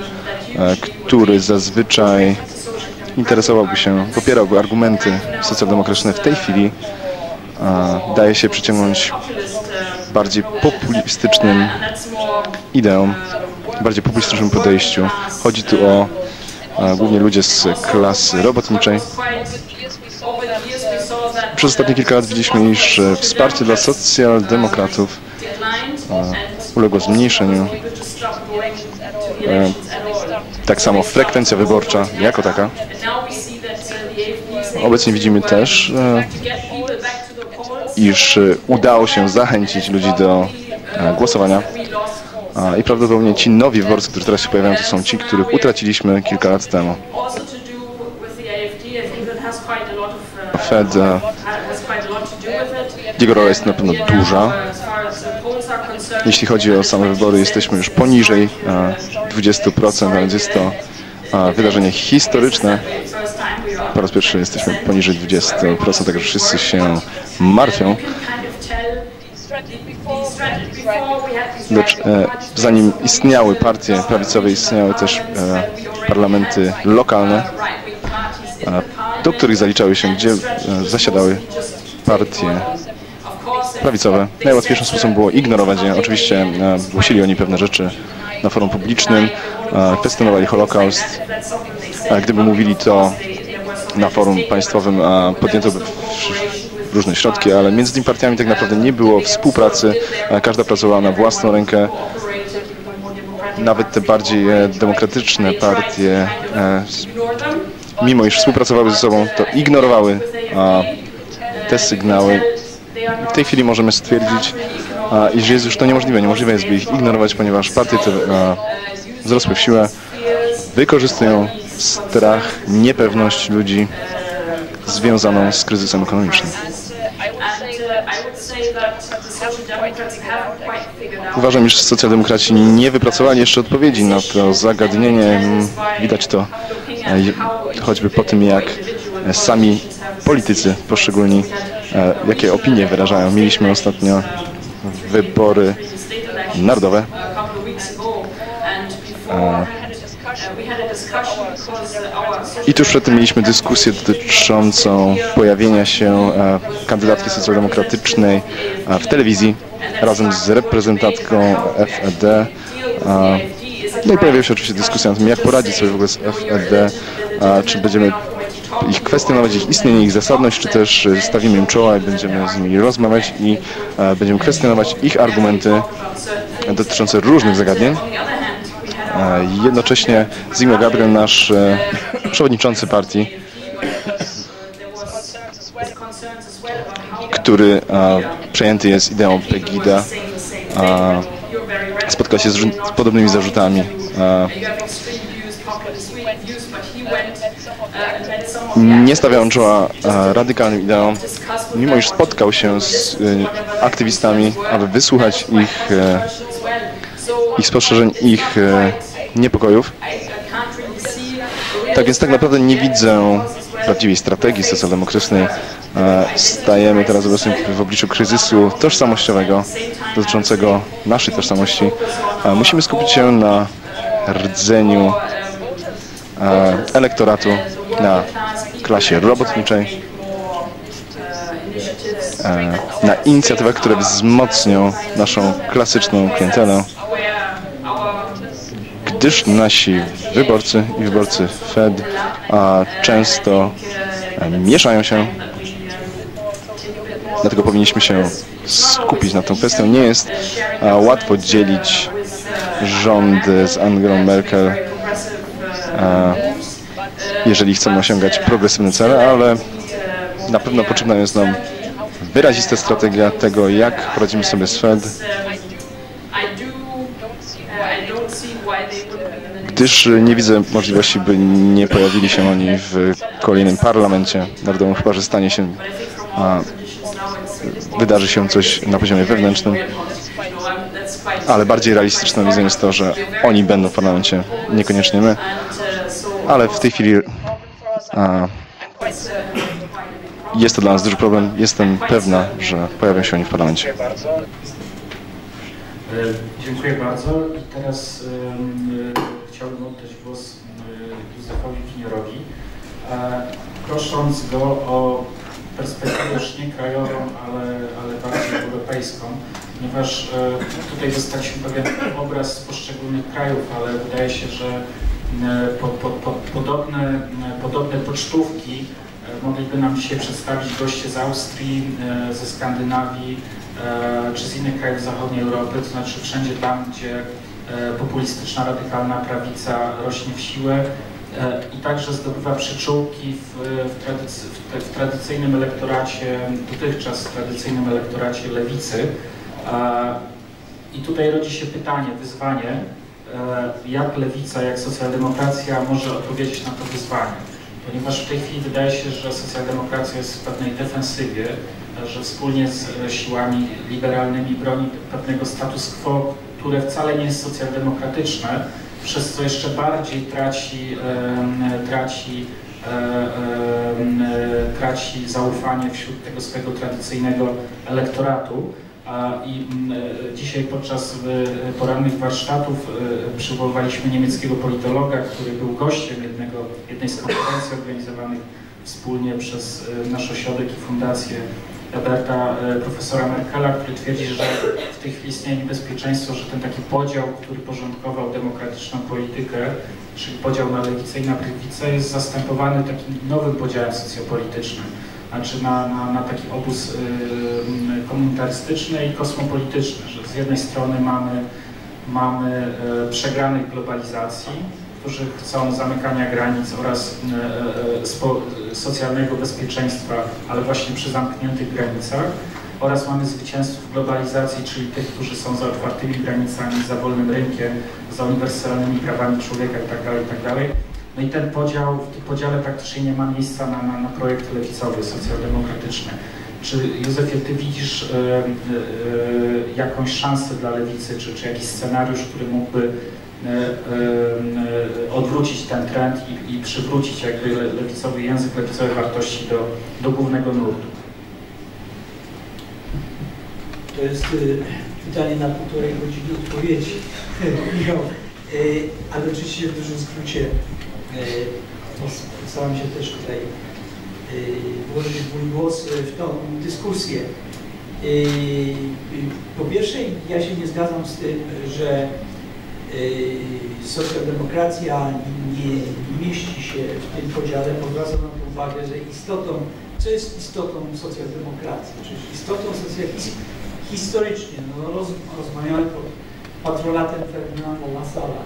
H: który zazwyczaj interesowałby się, popierałby argumenty socjaldemokratyczne w tej chwili, e, daje się przyciągnąć bardziej populistycznym ideom, bardziej populistycznym podejściu. Chodzi tu o e, głównie ludzie z klasy robotniczej. Przez ostatnie kilka lat widzieliśmy, iż e, wsparcie dla socjaldemokratów e, uległo zmniejszeniu. Tak samo frekwencja wyborcza jako taka. Obecnie widzimy też, e, iż e, udało się zachęcić ludzi do e, głosowania. I prawdopodobnie ci nowi wyborcy, którzy teraz się pojawiają, to są ci, których utraciliśmy kilka lat temu. Fed, jego rola jest na pewno duża. Jeśli chodzi o same wybory, jesteśmy już poniżej e, 20%, a więc jest to e, wydarzenie historyczne. Po raz pierwszy jesteśmy poniżej 20%, także wszyscy się martwią. Lecz e, zanim istniały partie prawicowe, istniały też e, parlamenty lokalne, do których zaliczały się, gdzie zasiadały partie prawicowe. Najłatwiejszym sposobem było ignorować je. Oczywiście e, głosili oni pewne rzeczy na forum publicznym, e, kwestionowali Holokaust. Gdyby mówili to na forum państwowym, e, podjęto by różne środki, ale między tymi partiami tak naprawdę nie było współpracy. Każda pracowała na własną rękę. Nawet te bardziej demokratyczne partie, mimo iż współpracowały ze sobą, to ignorowały te sygnały. W tej chwili możemy stwierdzić, iż jest już to niemożliwe. Niemożliwe jest, by ich ignorować, ponieważ partie te wzrosły w siłę, wykorzystują strach, niepewność ludzi związaną z kryzysem ekonomicznym. Uważam, iż socjaldemokraci nie wypracowali jeszcze odpowiedzi na to zagadnienie. Widać to choćby po tym, jak sami politycy poszczególni, jakie opinie wyrażają. Mieliśmy ostatnio wybory narodowe. E, I tuż przed tym mieliśmy dyskusję dotyczącą pojawienia się e, kandydatki socjaldemokratycznej e, w telewizji razem z reprezentantką FED. E, No i pojawiła się oczywiście dyskusja na tym, jak poradzić sobie w ogóle z FED, e, czy będziemy ich kwestionować, ich istnienie, ich zasadność, czy też e, stawimy im czoła i będziemy z nimi rozmawiać i e, będziemy kwestionować ich argumenty dotyczące różnych zagadnień. E, Jednocześnie Zygmunt Gabriel, nasz przewodniczący partii, który przejęty jest ideą Pegida, spotkał się z podobnymi zarzutami. E, nie stawiał czoła e, radykalnym ideom, mimo iż spotkał się z e, aktywistami, aby wysłuchać ich, e, ich spostrzeżeń, ich niepokojów. Tak więc tak naprawdę nie widzę
C: prawdziwej strategii socjaldemokratycznej stajemy teraz obecnie w obliczu kryzysu tożsamościowego dotyczącego naszej tożsamości. Musimy skupić się na rdzeniu elektoratu, na klasie robotniczej, na inicjatywach, które wzmocnią naszą klasyczną klientelę, gdyż nasi wyborcy i wyborcy Fed a, często a, mieszają się. Dlatego powinniśmy się skupić na tą kwestią. Nie jest łatwo dzielić rządy z Angelą Merkel, jeżeli chcemy osiągać progresywne cele, ale na pewno potrzebna jest nam wyrazista strategia tego, jak poradzimy sobie z Fed, gdyż nie widzę możliwości, by nie pojawili się oni w kolejnym parlamencie. Narodowym, chyba że stanie się, a, wydarzy się coś na poziomie wewnętrznym, ale bardziej realistyczną wizją jest to, że oni będą w parlamencie, niekoniecznie my, ale w tej chwili a, jest to dla nas duży problem. Jestem pewna, że pojawią się oni w parlamencie.
A: Dziękuję bardzo. I teraz um, chciałbym oddać głos Józefowi Winiorowi, e, prosząc go o perspektywę już nie krajową, ale, ale bardziej europejską, ponieważ e, tutaj dostaliśmy pewien obraz z poszczególnych krajów, ale wydaje się, że po, po, po, podobne, podobne pocztówki mogliby nam dzisiaj przedstawić goście z Austrii, e, ze Skandynawii e, czy z innych krajów zachodniej Europy, to znaczy wszędzie tam, gdzie e, populistyczna, radykalna prawica rośnie w siłę i także zdobywa przyczółki w, w, tradycy, w, w tradycyjnym elektoracie, dotychczas tradycyjnym elektoracie lewicy. I tutaj rodzi się pytanie, wyzwanie, jak lewica, jak socjaldemokracja może odpowiedzieć na to wyzwanie ponieważ w tej chwili wydaje się, że socjaldemokracja jest w pewnej defensywie, że wspólnie z siłami liberalnymi broni pewnego status quo, które wcale nie jest socjaldemokratyczne, przez co jeszcze bardziej traci, traci, traci zaufanie wśród tego swojego tradycyjnego elektoratu. I e, dzisiaj podczas e, porannych warsztatów e, przywoływaliśmy niemieckiego politologa, który był gościem jednego, jednej z konferencji organizowanych wspólnie przez nasz ośrodek i fundację Eberta, profesora Merkela, który twierdzi, że w tej chwili istnieje niebezpieczeństwo, że ten taki podział, który porządkował demokratyczną politykę, czyli podział na lewicę i na prawicę, jest zastępowany takim nowym podziałem socjopolitycznym znaczy na, na, na taki obóz y, komunitarystyczny i kosmopolityczny, że z jednej strony mamy, mamy y, przegranych globalizacji, którzy chcą zamykania granic oraz y, spo, socjalnego bezpieczeństwa, ale właśnie przy zamkniętych granicach, oraz mamy zwycięzców globalizacji, czyli tych, którzy są za otwartymi granicami, za wolnym rynkiem, za uniwersalnymi prawami człowieka itd. itd. No i ten podział, w tym podziale praktycznie nie ma miejsca na, na, na projekty lewicowe, socjaldemokratyczne. Czy Józefie, ty widzisz e, e, jakąś szansę dla lewicy, czy, czy jakiś scenariusz, który mógłby e, odwrócić ten trend i, i przywrócić jakby lewicowy język, lewicowe wartości do, do głównego nurtu?
I: To jest y, pytanie na półtorej godziny odpowiedzi. y, ale oczywiście w dużym skrócie Staram się też tutaj włożyć mój głos w tą dyskusję. Po pierwsze, ja się nie zgadzam z tym, że socjaldemokracja nie, mieści się w tym podziale, bo zwracam na uwagę, że istotą, co jest istotą socjaldemokracji? Przecież istotą socjalizmu historycznie, no, roz, rozmawiamy pod patronatem Ferdynanda Lasala,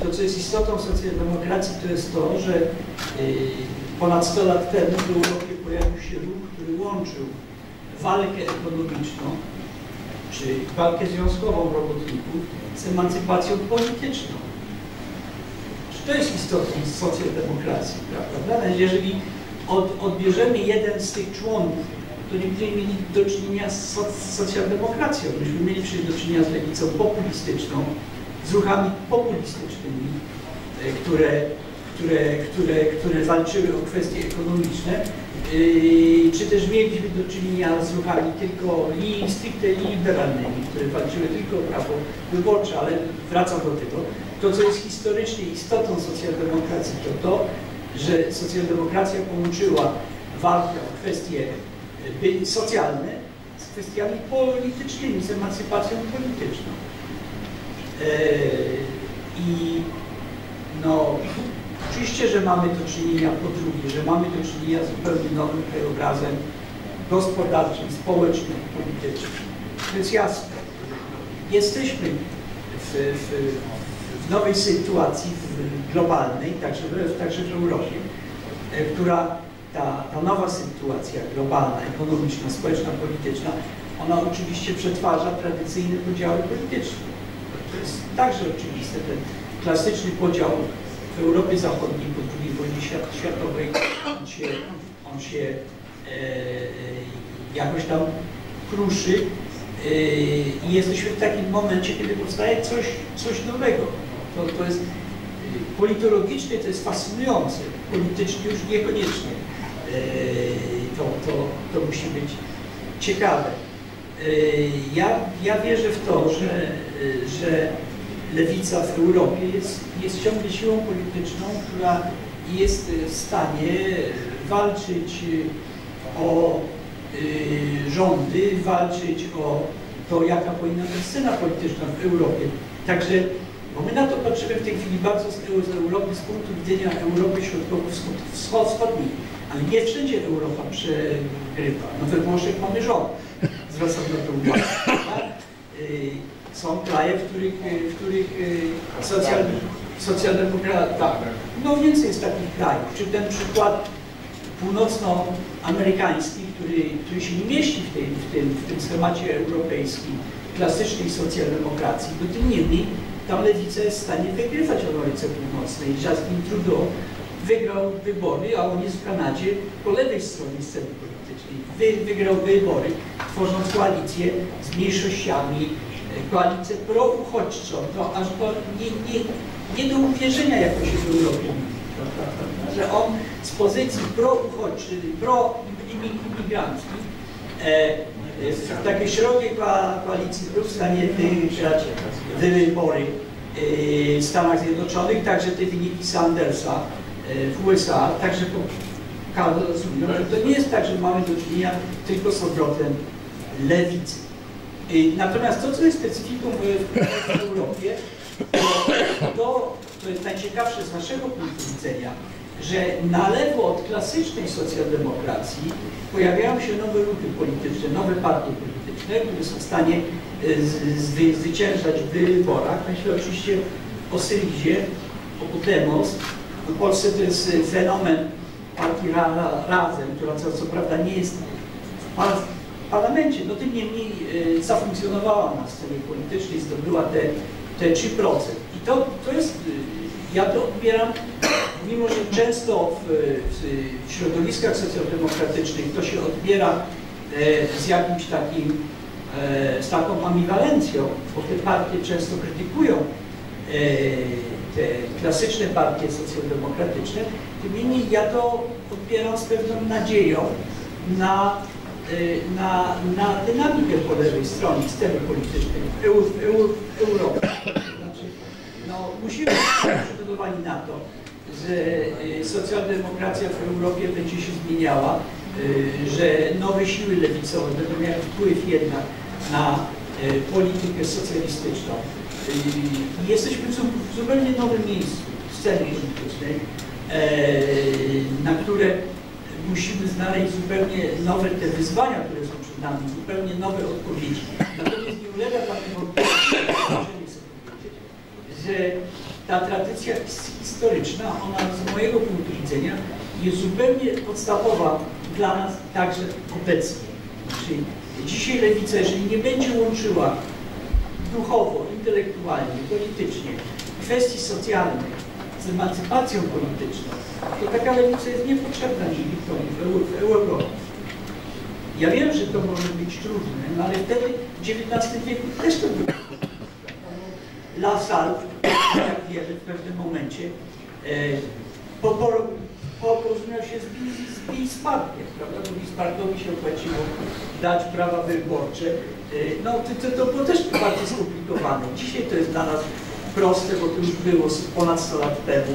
I: to, co jest istotą socjaldemokracji, to jest to, że y, ponad 100 lat temu w Europie pojawił się ruch, który łączył walkę ekonomiczną, czy walkę związkową robotników z emancypacją polityczną. To jest istotą socjaldemokracji, prawda? Jeżeli od, odbierzemy jeden z tych członków, to nie będziemy mieli do czynienia z socjaldemokracją, myśmy mieli przecież do czynienia z lewicą populistyczną, z ruchami populistycznymi, e, które, które, które, które walczyły o kwestie ekonomiczne, yy, czy też mieliśmy do czynienia z ruchami tylko linii stricte liberalnymi, które walczyły tylko o prawo wyborcze, ale wracam do tego. To, co jest historycznie istotą socjaldemokracji, to to, że socjaldemokracja połączyła walkę o kwestie y, socjalne z kwestiami politycznymi, z emancypacją polityczną. Yy, I no, oczywiście, że mamy do czynienia po drugie, że mamy do czynienia z zupełnie nowym krajobrazem gospodarczym, społecznym, politycznym. Jest jasne. Jesteśmy w, w, w nowej sytuacji w globalnej, także, także w Europie, e, która ta, ta nowa sytuacja globalna, ekonomiczna, społeczna, polityczna, ona oczywiście przetwarza tradycyjne podziały polityczne. To jest także oczywiste. Ten klasyczny podział w Europie Zachodniej po II wojnie światowej, on się, on się e, jakoś tam kruszy e, i jesteśmy w takim momencie, kiedy powstaje coś, coś nowego. To, to jest politologicznie to jest fascynujące, politycznie już niekoniecznie. E, to, to, to musi być ciekawe. E, ja, ja wierzę w to, że, że lewica w Europie jest, jest ciągle siłą polityczną, która jest w stanie walczyć o y, rządy, walczyć o to, jaka powinna być scena polityczna w Europie. Także, bo my na to patrzymy w tej chwili bardzo z, z Europy, z punktu widzenia Europy Środkowo-Wschodniej, ale nie wszędzie Europa przegrywa. No we Włoszech mamy rząd, zwracam na to uwagę. Y, są kraje, w których, w których y, socjal, socjaldemokracja, tak, no więcej jest takich krajów. Czy ten przykład północnoamerykański, który, który się nie mieści w, tej, w, tym, w tym schemacie europejskim, klasycznej socjaldemokracji, bo tym niemniej tam lewica jest w stanie wygrywać o Ameryce Północnej. Justin Trudeau wygrał wybory, a on jest w Kanadzie po lewej stronie sceny politycznej. Wy, wygrał wybory, tworząc koalicję z mniejszościami, koalicję pro-uchodźczą, to aż do nie, nie, nie do uwierzenia jakoś w Europie że on z pozycji pro-uchodźczej, pro-imigranckiej e, w takiej szerokiej koalicji był w stanie wygrać wybory e, w Stanach Zjednoczonych, także te wyniki Sandersa e, w USA, także że to nie jest tak, że mamy do czynienia tylko z obrotem lewicy. Natomiast to, co jest specyfiką w, Europie, to, to jest najciekawsze z naszego punktu widzenia, że na lewo od klasycznej socjaldemokracji pojawiają się nowe ruchy polityczne, nowe partie polityczne, które są w stanie e, zwyciężać w wyborach. Myślę oczywiście o Syrizie, o Podemos. W Polsce to jest fenomen partii Razem, która co, co prawda nie jest w parlamencie, no tym niemniej e, zafunkcjonowała na scenie politycznej, zdobyła te, te 3%. I to, to jest, e, ja to odbieram mimo że często w, w środowiskach socjaldemokratycznych to się odbiera e, z jakimś takim, e, z taką ambiwalencją, bo te partie często krytykują e, te klasyczne partie socjaldemokratyczne, tym niemniej ja to odbieram z pewną nadzieją na, na, na dynamikę po lewej stronie sceny politycznej w, EU, w, EU, w Europie. Znaczy, no, musimy być przygotowani na to, że y, socjaldemokracja w Europie będzie się zmieniała, y, że nowe siły lewicowe będą miały wpływ jednak na y, politykę socjalistyczną. Jesteśmy w zupełnie nowym miejscu sceny politycznej, na które musimy znaleźć zupełnie nowe te wyzwania, które są przed nami, zupełnie nowe odpowiedzi. Natomiast nie ulega Pani wątpliwości, że ta tradycja historyczna, ona z mojego punktu widzenia jest zupełnie podstawowa dla nas także obecnie. Czyli dzisiaj lewica, jeżeli nie będzie łączyła duchowo, intelektualnie, politycznie kwestii socjalnych z emancypacją polityczną, to taka lewica jest niepotrzebna w Europie. Ja wiem, że to może być trudne, no ale wtedy w XIX wieku też to było. La Salle, jak wiemy, w pewnym momencie e, po, po, po, porozumiał się z Bismarckiem, prawda? Bo Bismarckowi się opłaciło dać prawa wyborcze. Y, No to, to, było też bardzo skomplikowane. Dzisiaj to jest dla nas proste, bo to już było ponad 100 lat temu.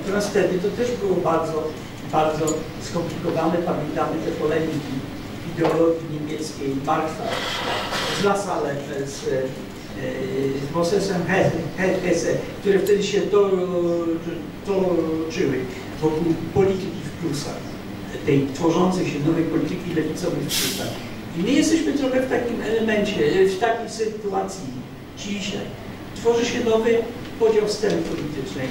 I: Natomiast wtedy to też było bardzo, bardzo skomplikowane. Pamiętamy te polemiki ideologii niemieckiej Marksa z Lassalem, z, e, z Mosesem He- He- Hesse, które wtedy się to, toczyły wokół polityki w plusach, tej tworzącej się nowej polityki lewicowej w plusach. My jesteśmy trochę w takim elemencie, w takiej sytuacji dzisiaj. Tworzy się nowy podział sceny politycznej.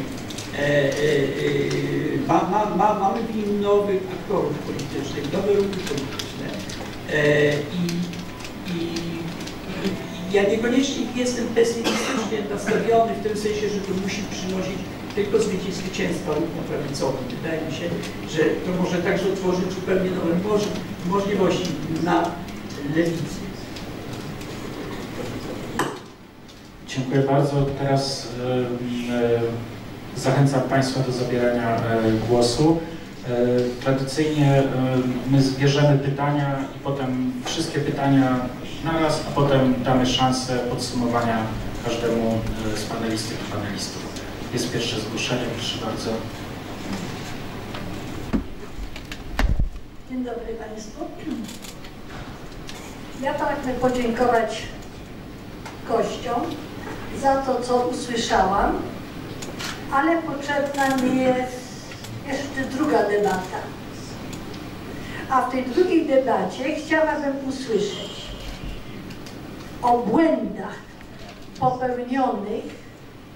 I: E, e, e, ma, ma, ma, mamy nowych aktorów politycznych, nowe ruchy polityczne. E, i, i, ja niekoniecznie jestem pesymistycznie nastawiony w tym sensie, że to musi przynosić tylko zwyci- zwycięstwa ruchom prawicowym. Wydaje mi się, że to może także otworzyć zupełnie nowe moż- możliwości na lewicy.
A: Dziękuję bardzo. Teraz e, e, zachęcam Państwa do zabierania e, głosu. Tradycyjnie my zbierzemy pytania i potem wszystkie pytania naraz, a potem damy szansę podsumowania każdemu z panelistek i panelistów. Jest pierwsze zgłoszenie, proszę bardzo.
J: Dzień dobry Państwu. Ja pragnę podziękować gościom za to, co usłyszałam, ale potrzebna mi jest jeszcze druga debata. A w tej drugiej debacie chciałabym usłyszeć o błędach popełnionych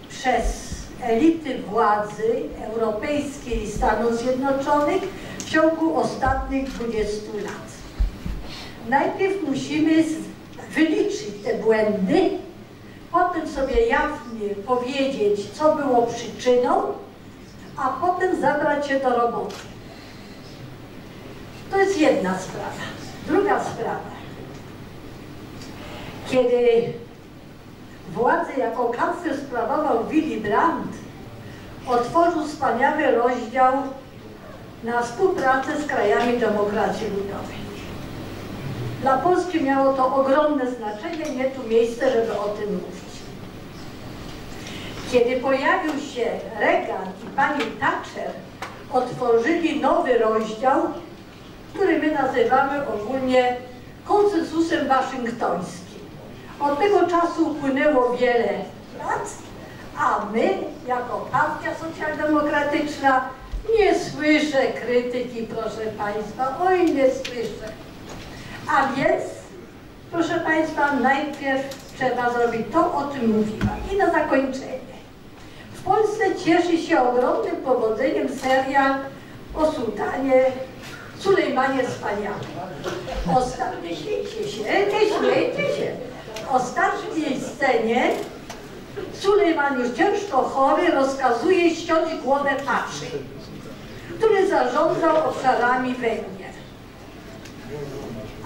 J: przez elity władzy europejskiej i Stanów Zjednoczonych w ciągu ostatnich 20 lat. Najpierw musimy wyliczyć te błędy, potem sobie jawnie powiedzieć, co było przyczyną, a potem zabrać się do roboty. To jest jedna sprawa. Druga sprawa. Kiedy władzę jako kanclerz sprawował Willy Brandt, otworzył wspaniały rozdział na współpracę z krajami demokracji ludowej. Dla Polski miało to ogromne znaczenie, nie tu miejsce, żeby o tym mówić. Kiedy pojawił się Reagan i pani Thatcher, otworzyli nowy rozdział, który my nazywamy ogólnie konsensusem waszyngtońskim. Od tego czasu upłynęło wiele lat, a my, jako partia socjaldemokratyczna, nie słyszę krytyki, proszę Państwa, oj nie słyszę. A więc, proszę Państwa, najpierw trzeba zrobić to, o czym mówiłam. I na zakończenie. W Polsce cieszy się ogromnym powodzeniem serial o sułtanie Sulejmanie Wspaniałym. Ostatnie, śmiejcie się, nie śmiejcie się. Ostatniej scenie Sulejman już ciężko chory rozkazuje ściąć głowę paszy, który zarządzał obszarami Węgier.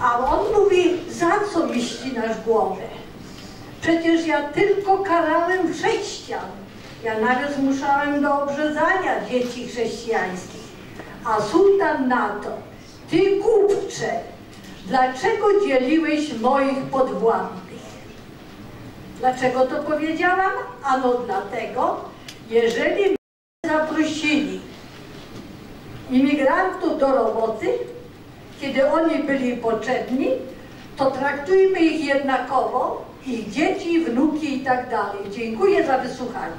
J: A on mówi, za co mi ścinasz głowę? Przecież ja tylko karałem chrześcijan. Ja nawet zmuszałem do obrzezania dzieci chrześcijańskich. A sultan na to, ty głupcze, dlaczego dzieliłeś moich podwładnych? Dlaczego to powiedziałam? Ano dlatego, jeżeli zaprosili imigrantów do roboty, kiedy oni byli potrzebni, to traktujmy ich jednakowo, ich dzieci, wnuki i tak dalej. Dziękuję za wysłuchanie.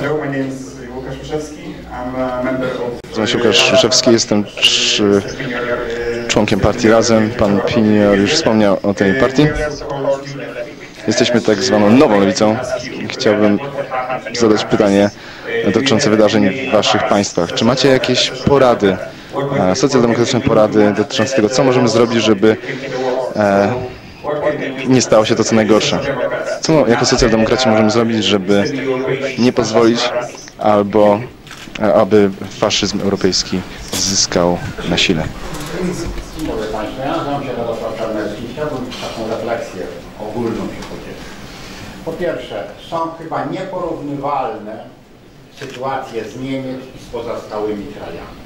K: Hello, my name is Łukasz Miszewski. I'm a member of...
C: Nazywam się Łukasz Szyszewski, jestem członkiem partii Razem. Pan Pinior już wspomniał o tej partii. Jesteśmy tak zwaną nową lewicą. Chciałbym zadać pytanie dotyczące wydarzeń w Waszych państwach. Czy macie jakieś porady, e, socjaldemokratyczne porady dotyczące tego, co możemy zrobić, żeby e, nie stało się to co najgorsze? Co jako socjaldemokraci możemy zrobić, żeby nie pozwolić albo e, aby faszyzm europejski zyskał na sile?
L: Dzień dobry Państwu, ja nazywam się Radosław Czarnecki. Chciałbym taką refleksję ogólną się podzielić. Po pierwsze, są chyba nieporównywalne sytuacje z Niemiec i z pozostałymi krajami.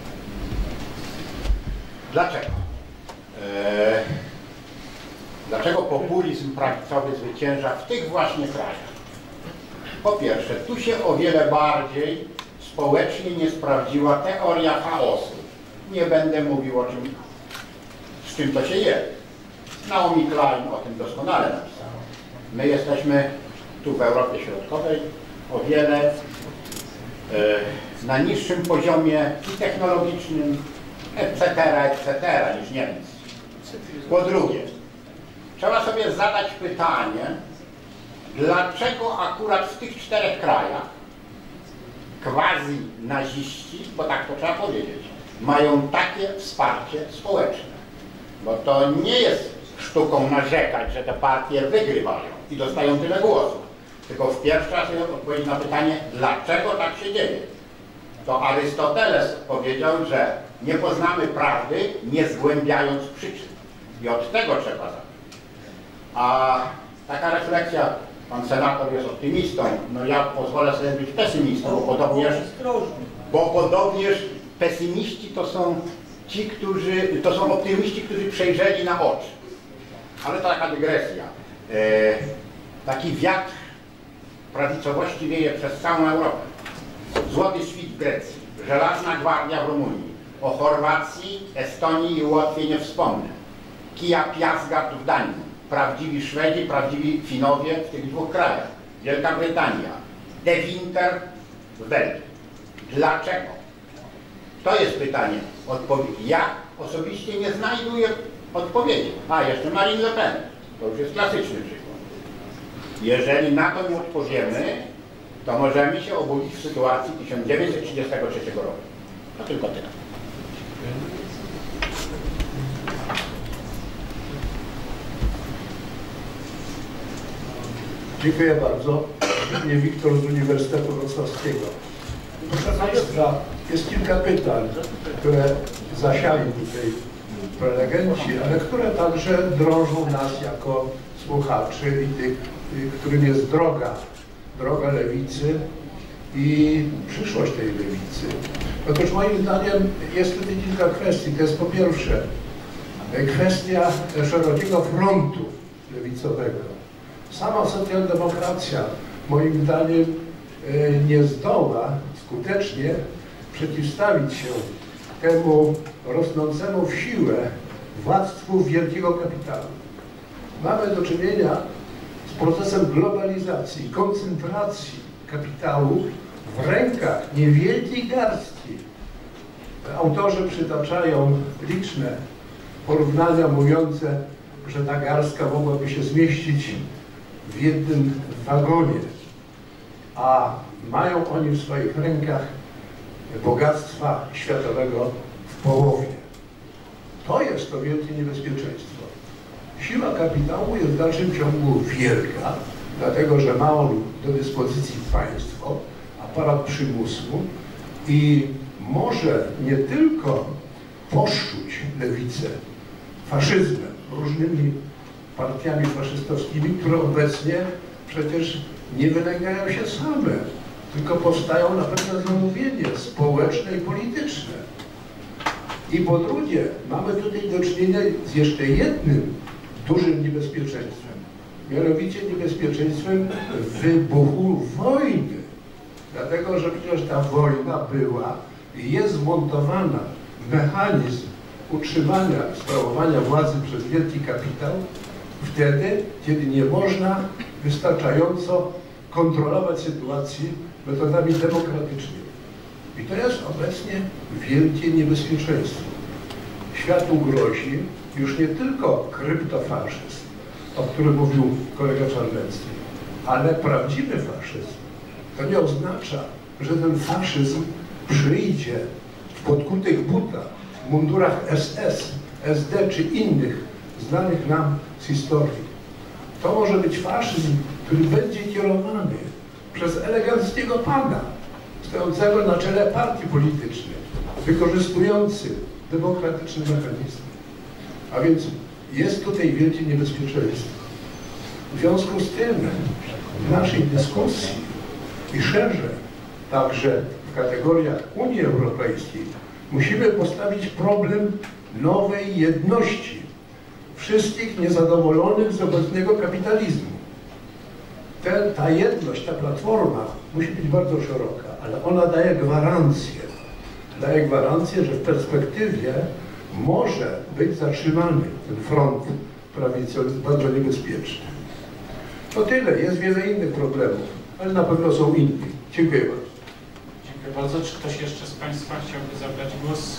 L: Dlaczego? Eee, dlaczego populizm prawicowy zwycięża w tych właśnie krajach? Po pierwsze, tu się o wiele bardziej społecznie nie sprawdziła teoria chaosu. Nie będę mówił o czym, z czym to się je. Naomi Klein o tym doskonale napisała. My jesteśmy tu w Europie Środkowej o wiele e, na niższym poziomie i technologicznym, etc., etc., niż Niemcy. Po drugie, trzeba sobie zadać pytanie, dlaczego akurat w tych czterech krajach quasi naziści, bo tak to trzeba powiedzieć, mają takie wsparcie społeczne. Bo to nie jest sztuką narzekać, że te partie wygrywają i dostają tyle głosów. Tylko w pierwszy raz odpowiedzieć na pytanie, dlaczego tak się dzieje. To Arystoteles powiedział, że nie poznamy prawdy, nie zgłębiając przyczyn. I od tego trzeba zacząć. A taka refleksja, pan senator jest optymistą, no ja pozwolę sobie być pesymistą, bo podobnież, bo podobnież pesymiści to są ci, którzy, to są optymiści, którzy przejrzeli na oczy. Ale to taka dygresja. E, taki wiatr prawicowości wieje przez całą Europę. Złoty świt w Grecji, żelazna gwardia w Rumunii, o Chorwacji, Estonii i Łotwie nie wspomnę. Kija Piasgat w Danii, prawdziwi Szwedzi, prawdziwi Finowie w tych dwóch krajach, Wielka Brytania, De Winter w Belgii. Dlaczego? To jest pytanie. Odpowiedź. Ja osobiście nie znajduję odpowiedzi. A, jeszcze Marine Le Pen. To już jest klasyczny przykład. Jeżeli na to nie odpowiemy, to możemy się obudzić w sytuacji 1933 roku. To tylko tyle.
M: Dziękuję bardzo. Mnie Wiktor z Uniwersytetu Wrocławskiego. Proszę Państwa, jest kilka pytań, które zasiali tutaj prelegenci, ale które także drążą nas jako słuchaczy i tych, którym jest droga, droga lewicy i przyszłość tej lewicy. Otóż moim zdaniem jest tutaj kilka kwestii. To jest po pierwsze kwestia szerokiego frontu lewicowego. Sama socjaldemokracja moim zdaniem nie zdoła skutecznie przeciwstawić się temu rosnącemu w siłę władztwu wielkiego kapitału. Mamy do czynienia procesem globalizacji, koncentracji kapitału w rękach niewielkiej garstki. Autorzy przytaczają liczne porównania mówiące, że ta garstka mogłaby się zmieścić w jednym wagonie, a mają oni w swoich rękach bogactwa światowego w połowie. To jest to wielkie niebezpieczeństwo. Siła kapitału jest w dalszym ciągu wielka, dlatego że ma on do dyspozycji państwo, aparat przymusu i może nie tylko poszczuć lewicę faszyzmem, różnymi partiami faszystowskimi, które obecnie przecież nie wynajmują się same, tylko powstają na pewne zamówienie społeczne i polityczne. I po drugie, mamy tutaj do czynienia z jeszcze jednym dużym niebezpieczeństwem, mianowicie niebezpieczeństwem wybuchu wojny. Dlatego, że przecież ta wojna była i jest wmontowana w mechanizm utrzymania, sprawowania władzy przez wielki kapitał, wtedy, kiedy nie można wystarczająco kontrolować sytuacji metodami demokratycznymi. I to jest obecnie wielkie niebezpieczeństwo. Światu grozi już nie tylko kryptofaszyzm, o którym mówił kolega Czarnecki, ale prawdziwy faszyzm. To nie oznacza, że ten faszyzm przyjdzie w podkutych butach, w mundurach SS, SD czy innych znanych nam z historii. To może być faszyzm, który będzie kierowany przez eleganckiego pana, stojącego na czele partii politycznej, wykorzystujący demokratyczny mechanizm. A więc jest tutaj wielkie niebezpieczeństwo. W związku z tym w naszej dyskusji i szerzej, także w kategoriach Unii Europejskiej, musimy postawić problem nowej jedności wszystkich niezadowolonych z obecnego kapitalizmu. Ten, ta jedność, ta platforma musi być bardzo szeroka, ale ona daje gwarancję, daje gwarancję, że w perspektywie może być zatrzymany ten front prawicowy, bardzo niebezpieczny. To tyle, jest wiele innych problemów, ale na pewno są inni. Dziękuję bardzo.
A: Dziękuję bardzo. Czy ktoś jeszcze z Państwa chciałby zabrać głos?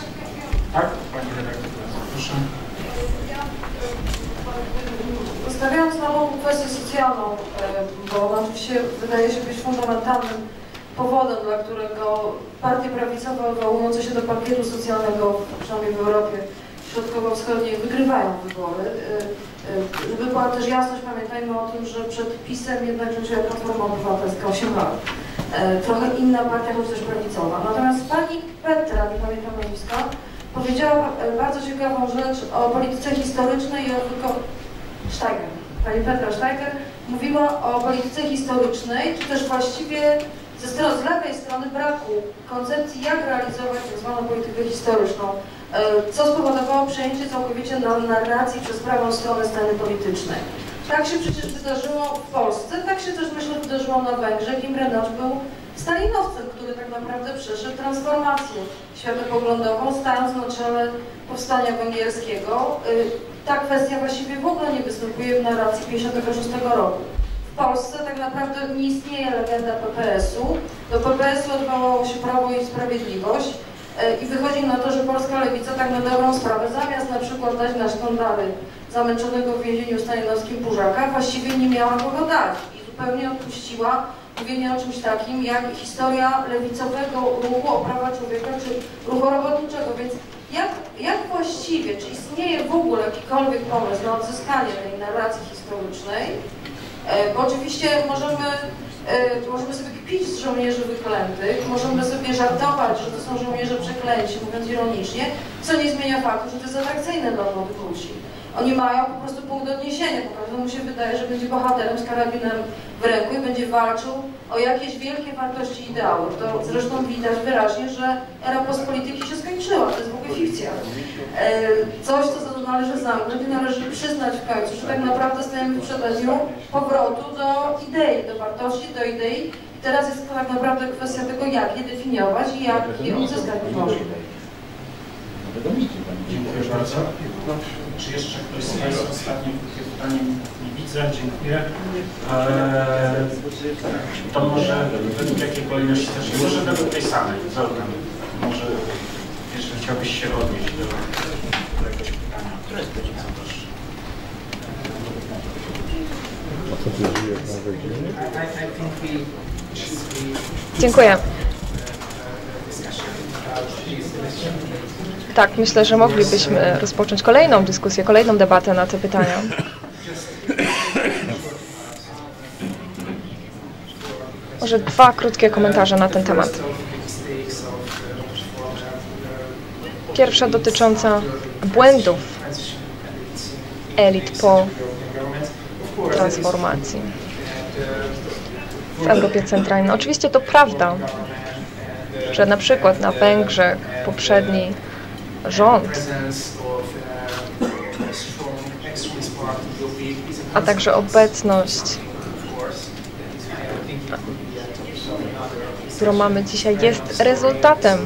A: Tak, Pani redaktor, proszę.
N: Zostawiając nową kwestię socjalną, bo ona oczywiście wydaje się być fundamentalnym powodem, dla którego partie prawicowe odwołujące się do pakietu socjalnego, przynajmniej w Europie Środkowo-Wschodniej, wygrywają wybory. E, e, żeby była też jasność, pamiętajmy o tym, że przed PiSem jednak rządziła Platforma Obywatelska 8 lat. Trochę inna partia, choć też prawicowa. Natomiast pani Petra, nie pamiętam nazwiska, powiedziała bardzo ciekawą rzecz o polityce historycznej i o Steiger, pani Petra Steiger, mówiła o polityce historycznej, czy też właściwie ze strony, z lewej strony braku koncepcji, jak realizować tzw. Tak politykę historyczną, e, co spowodowało przejęcie całkowicie narracji przez prawą stronę sceny politycznej. Tak się przecież wydarzyło w Polsce, tak się też myślę wydarzyło na Węgrzech. Imre Nocz był stalinowcem, który tak naprawdę przeszedł transformację światopoglądową, stając na czele powstania węgierskiego. Y, ta kwestia właściwie w ogóle nie występuje w narracji 1956 roku. W Polsce tak naprawdę nie istnieje legenda PPS-u. Do PPS-u odwołało się Prawo i Sprawiedliwość e, i wychodzi na to, że polska lewica tak na dobrą sprawę, zamiast na przykład dać na sztandary zamęczonego w więzieniu stalinowskim Purzaka, właściwie nie miała kogo dać i zupełnie odpuściła mówienie o czymś takim jak historia lewicowego ruchu o prawa człowieka czy ruchu robotniczego, więc jak, jak właściwie, czy istnieje w ogóle jakikolwiek pomysł na odzyskanie tej narracji historycznej? E, bo oczywiście możemy, e, możemy sobie kpić z żołnierzy wyklętych, możemy sobie żartować, że to są żołnierze przeklęci, mówiąc ironicznie, co nie zmienia faktu, że to jest atrakcyjne dla młodych ludzi. Oni mają po prostu punkt odniesienia, po prostu mu się wydaje, że będzie bohaterem z karabinem w ręku i będzie walczył o jakieś wielkie wartości ideały. To zresztą widać wyraźnie, że era postpolityki się skończyła, to jest w ogóle fikcja. E, coś, co należy zamknąć i należy przyznać w końcu, że tak naprawdę stajemy w przededniu powrotu do idei, do wartości, do idei. I teraz jest to tak naprawdę kwestia tego, jak je definiować i jak je możliwe.
A: Dziękuję bardzo. Czy jeszcze ktoś z Państwa ostatnie pytanie nie widzę? Dziękuję. Eee, to może według jakiej kolejności też? Może według tej samej. Dobra. Może jeszcze chciałbyś się odnieść do, do jakiegoś pytania. Które jest godzina?
F: Dziękuję. Tak, myślę, że moglibyśmy rozpocząć kolejną dyskusję, kolejną debatę na te pytania. Może dwa krótkie komentarze na ten temat. Pierwsza dotycząca błędów elit po transformacji w Europie Centralnej. Oczywiście to prawda, że na przykład na Węgrzech poprzedni rząd, a także obecność, którą mamy dzisiaj, jest rezultatem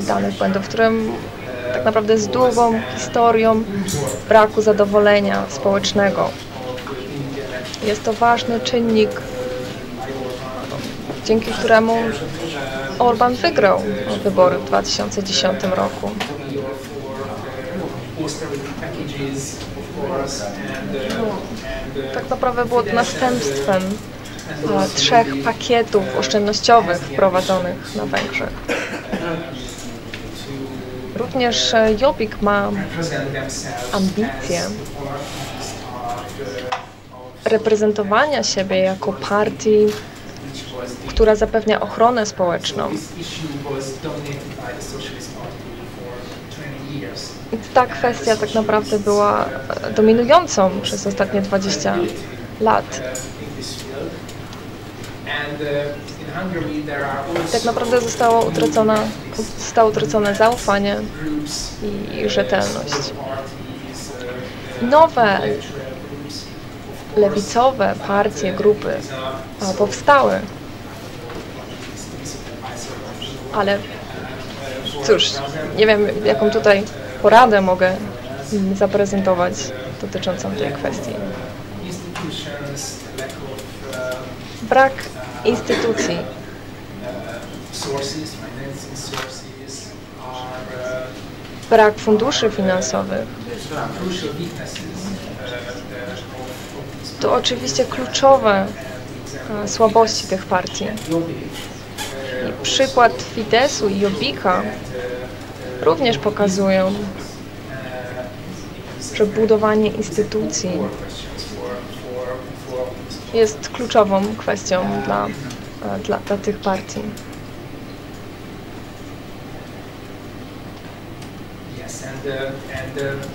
F: danych błędów, którym tak naprawdę jest długą historią braku zadowolenia społecznego. Jest to ważny czynnik, dzięki któremu Orban wygrał wybory w 2010 roku. Tak naprawdę było to następstwem e, trzech pakietów oszczędnościowych wprowadzonych na Węgrzech. Również e, Jobbik ma ambicje reprezentowania siebie jako partii która zapewnia ochronę społeczną. Ta kwestia tak naprawdę była dominującą przez ostatnie 20 lat. Tak naprawdę zostało utracone, zostało utracone zaufanie i rzetelność. Nowe lewicowe partie, grupy powstały. Ale cóż, nie wiem, jaką tutaj poradę mogę zaprezentować dotyczącą tej kwestii. Brak instytucji. Brak funduszy finansowych. To oczywiście kluczowe słabości tych partii. Przykład Fidesu i Jobbika również pokazują, że budowanie instytucji jest kluczową kwestią dla, dla, dla tych partii.
D: Uh, uh,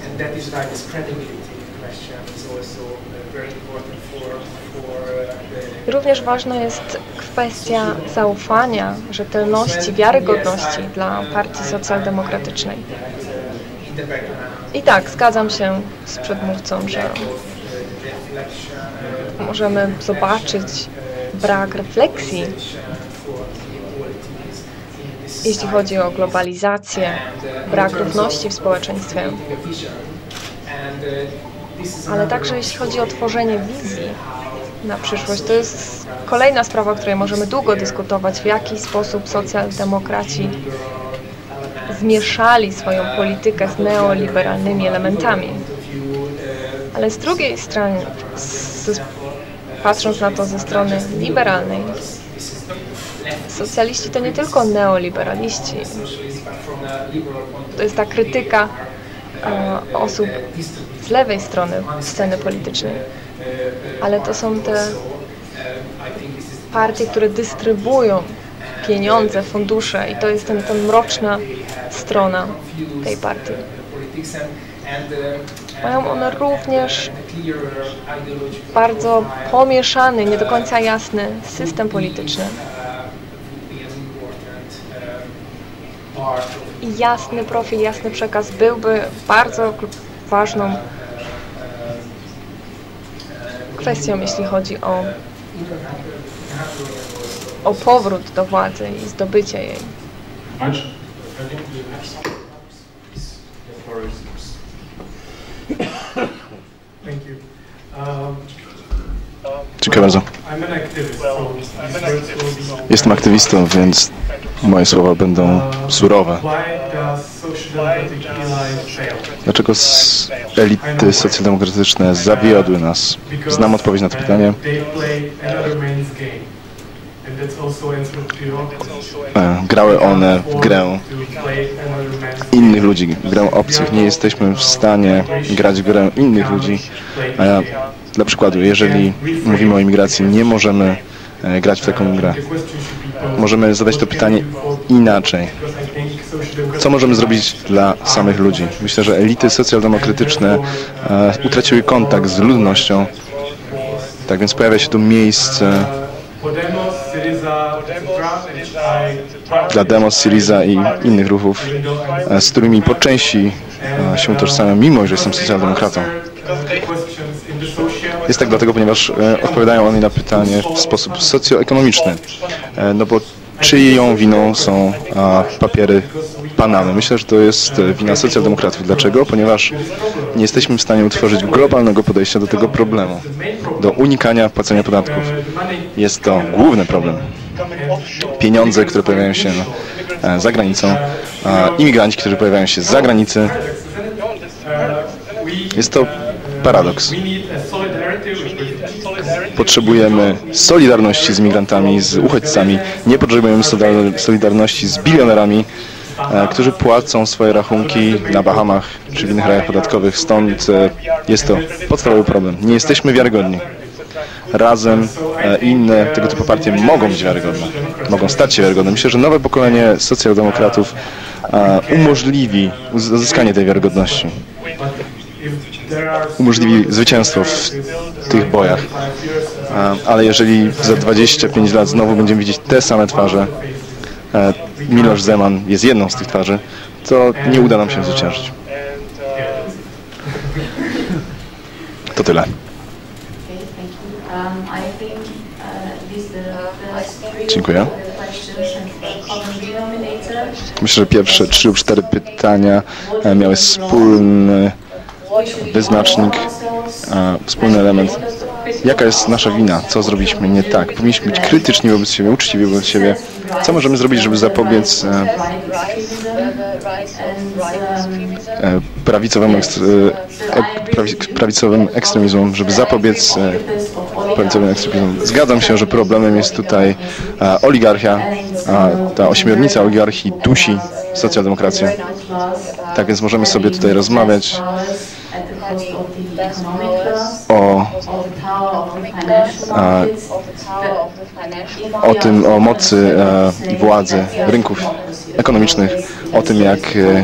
D: and that is why this credibility question is also very important for.
F: Również ważna jest kwestia zaufania, rzetelności, wiarygodności dla partii socjaldemokratycznej. I tak, zgadzam się z przedmówcą, że możemy zobaczyć brak refleksji, jeśli chodzi o globalizację, brak równości w społeczeństwie, ale także jeśli chodzi o tworzenie wizji na przyszłość. To jest kolejna sprawa, o której możemy długo dyskutować, w jaki sposób socjaldemokraci zmieszali swoją politykę z neoliberalnymi elementami. Ale z drugiej strony, z, patrząc na to ze strony liberalnej, socjaliści to nie tylko neoliberaliści. To jest ta krytyka e, osób z lewej strony sceny politycznej. Ale to są te partie, które dystrybuują pieniądze, fundusze i to jest ten mroczna strona tej partii. Mają one również bardzo pomieszany, nie do końca jasny system polityczny. I jasny profil, jasny przekaz byłby bardzo ważną kwestią, jeśli chodzi o, o powrót do władzy i zdobycie jej.
E: Um,
C: Dziękuję bardzo. Jestem aktywistą, więc moje słowa będą surowe. Dlaczego elity socjaldemokratyczne zawiodły nas? Znam odpowiedź na to pytanie. E, grały one w grę innych ludzi, grę obcych. Nie jesteśmy w stanie grać w grę innych ludzi. Ja, dla przykładu, jeżeli mówimy o imigracji, nie możemy e, grać w taką grę. Możemy zadać to pytanie inaczej. Co możemy zrobić dla samych ludzi? Myślę, że elity socjaldemokratyczne e, utraciły kontakt z ludnością. Tak więc pojawia się tu miejsce dla Demos, Syriza i innych ruchów, z którymi po części się utożsamiam, mimo że jestem socjaldemokratą. Jest tak dlatego, ponieważ odpowiadają oni na pytanie w sposób socjoekonomiczny. No bo czyją winą są papiery Panamy? Myślę, że to jest wina socjaldemokratów. Dlaczego? Ponieważ nie jesteśmy w stanie utworzyć globalnego podejścia do tego problemu, do unikania płacenia podatków. Jest to główny problem. Pieniądze, które pojawiają się za granicą, imigranci, którzy pojawiają się za granicy. Jest to paradoks. Potrzebujemy solidarności z migrantami, z uchodźcami. Nie potrzebujemy solidarności z bilionerami, którzy płacą swoje rachunki na Bahamach czy w innych rajach podatkowych. Stąd jest to podstawowy problem. Nie jesteśmy wiarygodni. Razem e, inne tego typu partie mogą być wiarygodne, mogą stać się wiarygodne. Myślę, że nowe pokolenie socjaldemokratów e, umożliwi uzyskanie tej wiarygodności. Umożliwi zwycięstwo w tych bojach. E, ale jeżeli za 25 lat znowu będziemy widzieć te same twarze, Miloš Zeman jest jedną z tych twarzy, to nie uda nam się zwyciężyć. To tyle. Dziękuję. Myślę, że pierwsze trzy lub cztery pytania e, miały wspólny wyznacznik, e, wspólny element. Jaka jest nasza wina? Co zrobiliśmy nie tak? Powinniśmy być krytyczni wobec siebie, uczciwi wobec siebie. Co możemy zrobić, żeby zapobiec e, e, prawicowym, prawicowym ekstremizmom, żeby zapobiec prawicowym ekstremizmom? Zgadzam się, że problemem jest tutaj oligarchia, ta ośmiornica oligarchii dusi socjaldemokrację. Tak więc możemy sobie tutaj rozmawiać o, o tym, o mocy i władzy rynków ekonomicznych, o tym jak e,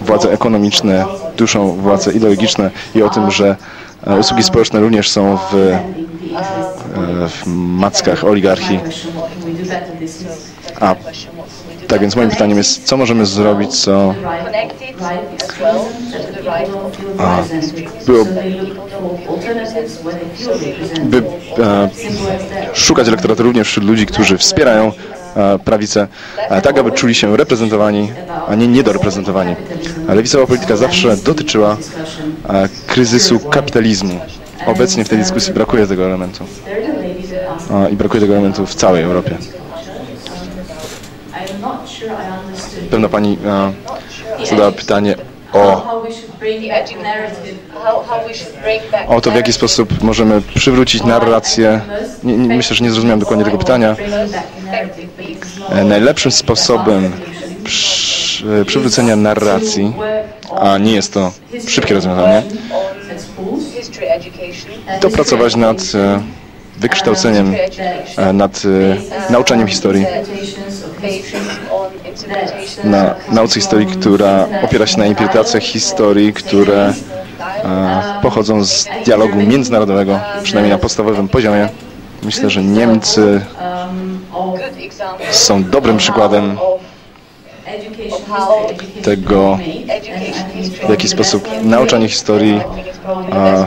C: władze ekonomiczne duszą władze ideologiczne i o tym, że e, usługi społeczne również są w, e, w mackach oligarchii. A tak więc moim pytaniem jest, co możemy zrobić, co a, by e, szukać elektoratu również wśród ludzi, którzy wspierają e, prawicę, tak aby czuli się reprezentowani, a nie niedoreprezentowani. Lewicowa polityka zawsze dotyczyła kryzysu kapitalizmu. Obecnie w tej dyskusji brakuje tego elementu. I brakuje tego elementu w całej Europie. Pewna pani e, zadała pytanie o, o to, w jaki sposób możemy przywrócić narrację. Nie, nie, myślę, że nie zrozumiałem dokładnie tego pytania. E, najlepszym sposobem przy, przywrócenia narracji, a nie jest to szybkie rozwiązanie, to pracować nad e, wykształceniem, e, nad e, nauczaniem historii, na nauce historii, która opiera się na interpretacjach historii, które e, pochodzą z dialogu międzynarodowego, przynajmniej na podstawowym poziomie. Myślę, że Niemcy są dobrym przykładem tego, w jaki sposób nauczanie historii a,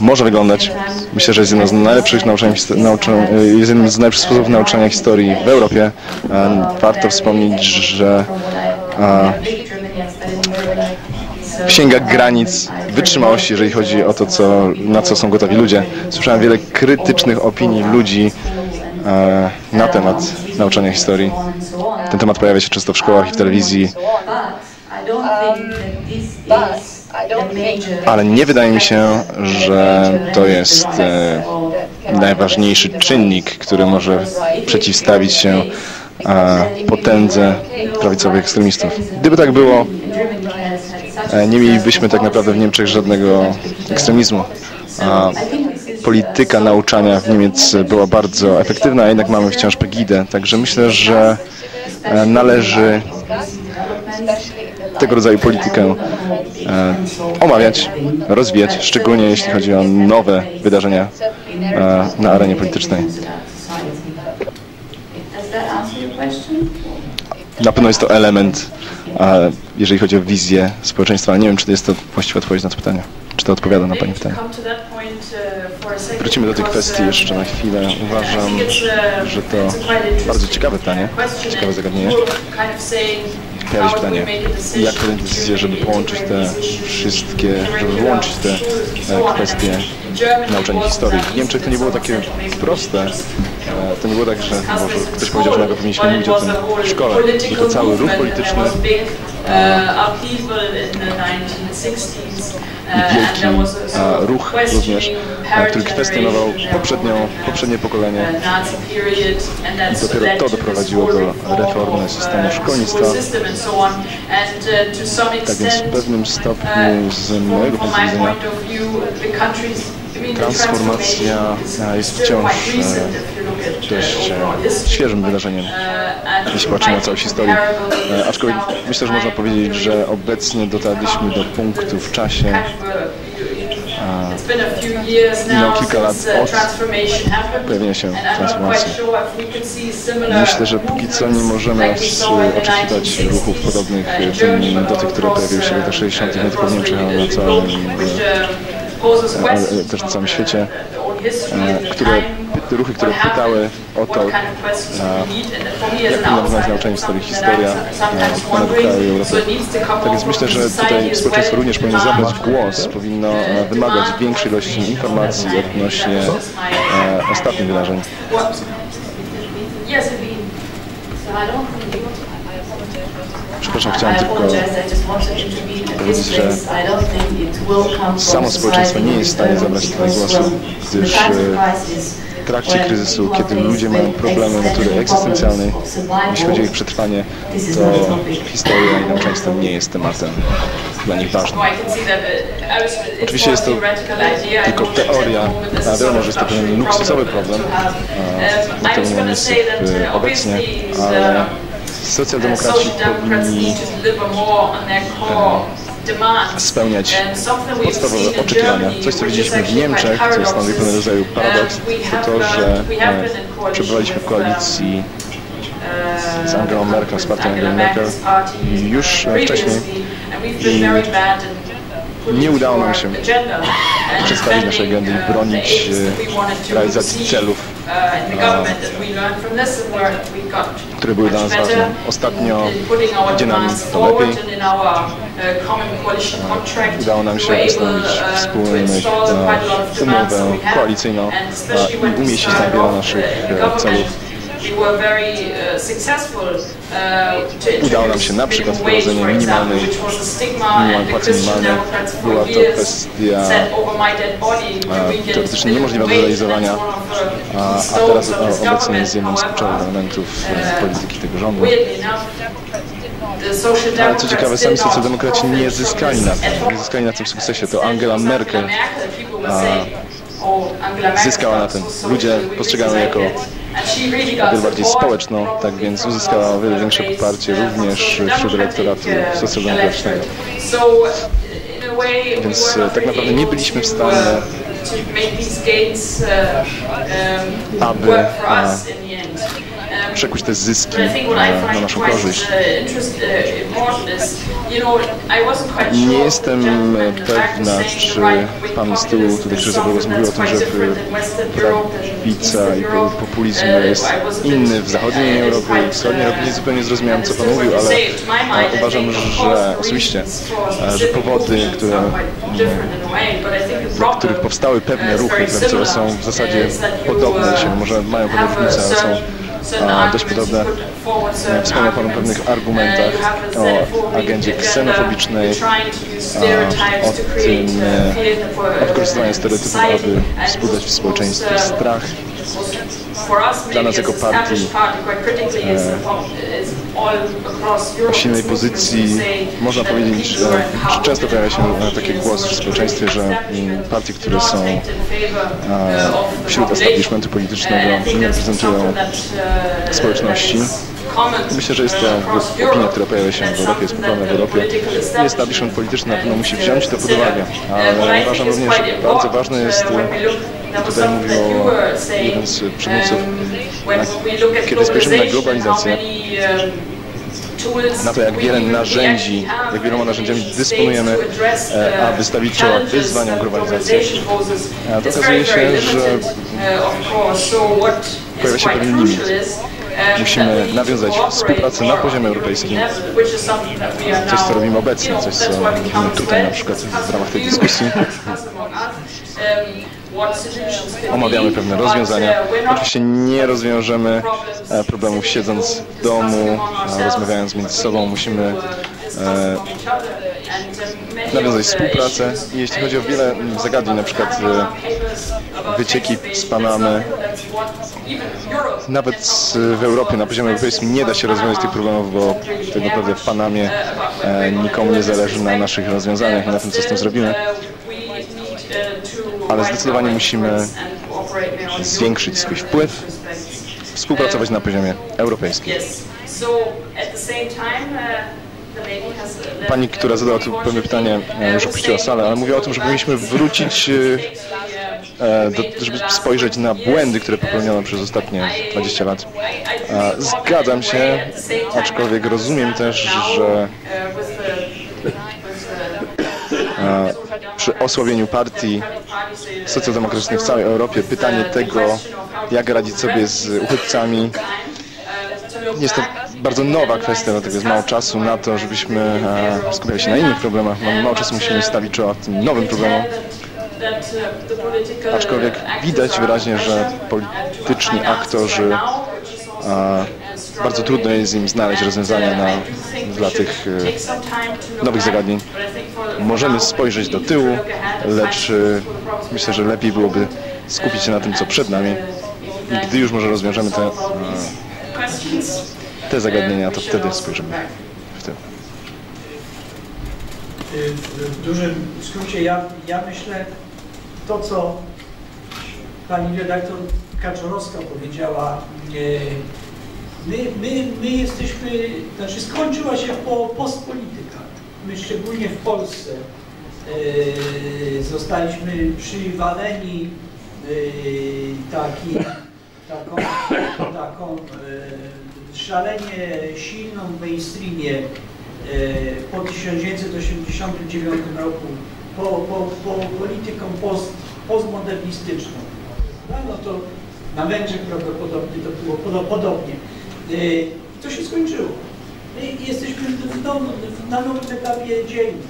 C: może wyglądać. Myślę, że jest jedno z najlepszych nauczania, jest jednym z najlepszych sposobów nauczania historii w Europie. A, warto wspomnieć, że a, sięga granic wytrzymałości, jeżeli chodzi o to, co, na co są gotowi ludzie. Słyszałem wiele krytycznych opinii ludzi na temat nauczania historii. Ten temat pojawia się często w szkołach i w telewizji. Ale nie wydaje mi się, że to jest e, najważniejszy czynnik, który może przeciwstawić się e, potędze prawicowych ekstremistów. Gdyby tak było, e, nie mielibyśmy tak naprawdę w Niemczech żadnego ekstremizmu. Polityka nauczania w Niemiec była bardzo efektywna, a jednak mamy wciąż Pegidę. Także myślę, że e, należy tego rodzaju politykę e, omawiać, rozwijać, szczególnie jeśli chodzi o nowe wydarzenia e, na arenie politycznej. Na pewno jest to element, jeżeli chodzi o wizję społeczeństwa, nie wiem, czy to jest to właściwa odpowiedź na to pytanie. Czy to odpowiada na Pani pytanie? Wrócimy do tej kwestii jeszcze na chwilę. Uważam, że to bardzo ciekawe pytanie, ciekawe zagadnienie. Pojawia się pytanie, jak podjąć decyzję, żeby połączyć te wszystkie, żeby wyłączyć te e, kwestie nauczania historii. W Niemczech to nie było takie proste. E, to nie było tak, że może ktoś powiedział, że nagle powinniśmy mówić o tym w szkole. To cały ruch polityczny. E, i wielki ruch również, który kwestionował poprzednią, poprzednie pokolenie i dopiero to doprowadziło do reformy systemu szkolnictwa. Tak więc w pewnym stopniu z mojego punktu widzenia
H: Transformacja e, jest wciąż e, dość e, świeżym wydarzeniem, jeśli patrzymy na całą historię. Aczkolwiek myślę, że można powiedzieć, że obecnie dotarliśmy do punktu w czasie, minął kilka lat od pojawienia się transformacji. Myślę, że póki co nie możemy oczekiwać ruchów podobnych do tych, które pojawiły się w latach 60. nie tylko w Niemczech, ale na całym ale też w całym świecie, które, ruchy, które pytały o to, jak powinno wyglądać nauczanie historii, historia danego kraju i Europy. Tak więc myślę, że tutaj społeczeństwo również powinno zabrać głos, powinno wymagać większej ilości informacji odnośnie ostatnich wydarzeń. Przepraszam, chciałem tylko powiedzieć, że samo społeczeństwo nie jest w stanie zabrać tutaj głosu, gdyż w trakcie kryzysu, kiedy ludzie mają problemy natury egzystencjalnej, jeśli chodzi o ich przetrwanie, to historia i nauczeństwo nie jest tematem dla nich ważnym. Oczywiście jest to tylko teoria, a wiadomo, że jest to pewien luksusowy problem, na którym miejsca obecnie, ale socjaldemokraci powinni spełniać podstawowe oczekiwania. Coś, co widzieliśmy w Niemczech, co jest pewnego rodzaju paradoks, to to, że e, przebywaliśmy w koalicji z Angelą Merkel, z partią Angela Merkel już wcześniej. i nie udało nam się przedstawić naszej agendy i bronić e, realizacji celów, które były dla nas ważne. Ostatnio idzie nam to lepiej. Udało nam się ustanowić wspólną umowę koalicyjną i umieścić tam wiele naszych e, celów. Udało nam się na przykład wprowadzenie minimalnej, płacy minimalnej. Była to kwestia teoretycznie niemożliwa do realizowania, a, a teraz obecnie jest jednym z kluczowych elementów polityki tego rządu. Ale co ciekawe, sami socjaldemokraci nie zyskali na tym, nie zyskali na tym sukcesie. To Angela Merkel a, zyskała na tym. Ludzie postrzegają jako wiele bardziej społeczną, tak więc uzyskała o wiele większe poparcie również wśród elektoratu socjaldemokratycznego. Więc tak naprawdę nie byliśmy w stanie aby a, przekuć te zyski na, na naszą korzyść. Nie jestem pewna, czy pan z tyłu tutaj Krzysztof mówił o tym, że prawica i populizm jest inny w zachodniej Europie i wschodniej Europie. Nie zupełnie zrozumiałem, co pan mówił, ale uważam, że oczywiście, że powody, które, dla których powstały pewne ruchy prawicowe są w zasadzie podobne się, może mają pewne różnice, ale są dość podobne. Wspomniał Pan o pewnych argumentach, o agendzie ksenofobicznej, o tym o wykorzystywaniu stereotypów, aby wzbudzać w społeczeństwie strach. Dla nas jako partii o silnej pozycji można powiedzieć, że często pojawia się taki głos w społeczeństwie, że partie, które są wśród establishmentu politycznego nie reprezentują społeczności. Myślę, że jest to opinia, która pojawia się w Europie, jest popularna w Europie. I establishment polityczny na pewno musi wziąć to pod uwagę, ale uważam również, że bardzo ważne jest tutaj mówił jeden z przedmówców, kiedy spojrzymy na globalizację, na to, jak wiele narzędzi, jak wieloma narzędziami dysponujemy, e, aby stawić czoła wyzwaniom globalizacji, to okazuje się, że pojawia się pewien limit. Musimy nawiązać współpracę na poziomie europejskim, coś co robimy obecnie, coś co robimy tutaj na przykład w ramach tej dyskusji omawiamy pewne rozwiązania. Oczywiście nie rozwiążemy e, problemów siedząc w domu, rozmawiając między sobą. Musimy e, nawiązać współpracę. I jeśli chodzi o wiele zagadnień, na przykład e, wycieki z Panamy, nawet w Europie, na poziomie europejskim nie da się rozwiązać tych problemów, bo tak naprawdę w Panamie nikomu nie zależy na naszych rozwiązaniach i na tym, co z tym zrobimy
C: ale zdecydowanie musimy zwiększyć swój wpływ, współpracować na poziomie europejskim. Pani, która zadała tu pewne pytanie, już opuściła salę, ale mówiła o tym, że powinniśmy wrócić, do, żeby spojrzeć na błędy, które popełniono przez ostatnie 20 lat. Zgadzam się, aczkolwiek rozumiem też, że przy osłabieniu partii socjaldemokratycznych w całej Europie pytanie tego, jak radzić sobie z uchodźcami, jest to bardzo nowa kwestia, dlatego jest mało czasu na to, żebyśmy skupiali się na innych problemach. Mamy mało czasu, musimy stawić czoła tym nowym problemom. Aczkolwiek widać wyraźnie, że polityczni aktorzy bardzo trudno jest im znaleźć rozwiązania na, dla tych nowych zagadnień. Możemy spojrzeć do tyłu, lecz myślę, że lepiej byłoby skupić się na tym, co przed nami. Gdy już może rozwiążemy te, te zagadnienia, to wtedy spojrzymy w tył.
I: W dużym skrócie ja, ja myślę to, co pani redaktor Kaczorowska powiedziała, my, my, my jesteśmy, znaczy skończyła się po, postpolityka. My szczególnie w Polsce e, zostaliśmy przywaleni e, taki, taką, taką e, szalenie silną w mainstreamie po 1989 roku, po, po, po polityką post, postmodernistyczną. No, no to na Węgrzech prawdopodobnie to było podobnie. I to się skończyło. My jesteśmy w nowym, na nowym etapie dziejów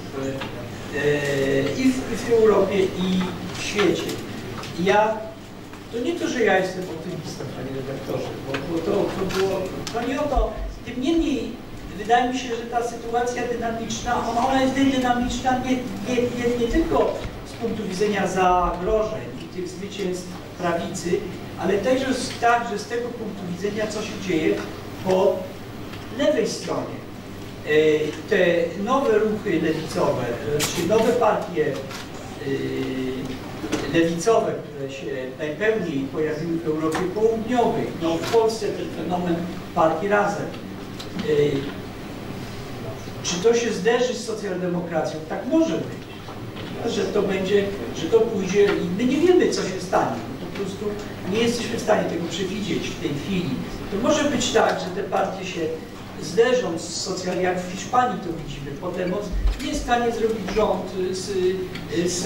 I: i w, w Europie, i w świecie. Ja, to nie to, że ja jestem optymistą, panie redaktorze, bo, to, to było, to nie o to. Tym niemniej wydaje mi się, że ta sytuacja dynamiczna, ona, jest dynamiczna nie, nie, nie, nie tylko z punktu widzenia zagrożeń i tych zwycięstw prawicy, ale też także z tego punktu widzenia, co się dzieje po lewej stronie. Te nowe ruchy lewicowe, czy nowe partie lewicowe, które się najpełniej pojawiły w Europie Południowej, no w Polsce ten fenomen partii Razem. Czy to się zderzy z socjaldemokracją? Tak może być. Że to będzie, że to pójdzie i my nie wiemy, co się stanie po prostu nie jesteśmy w stanie tego przewidzieć w tej chwili. To może być tak, że te partie się zderzą z socjal, jak w Hiszpanii to widzimy, Podemos nie jest w stanie zrobić rząd z, z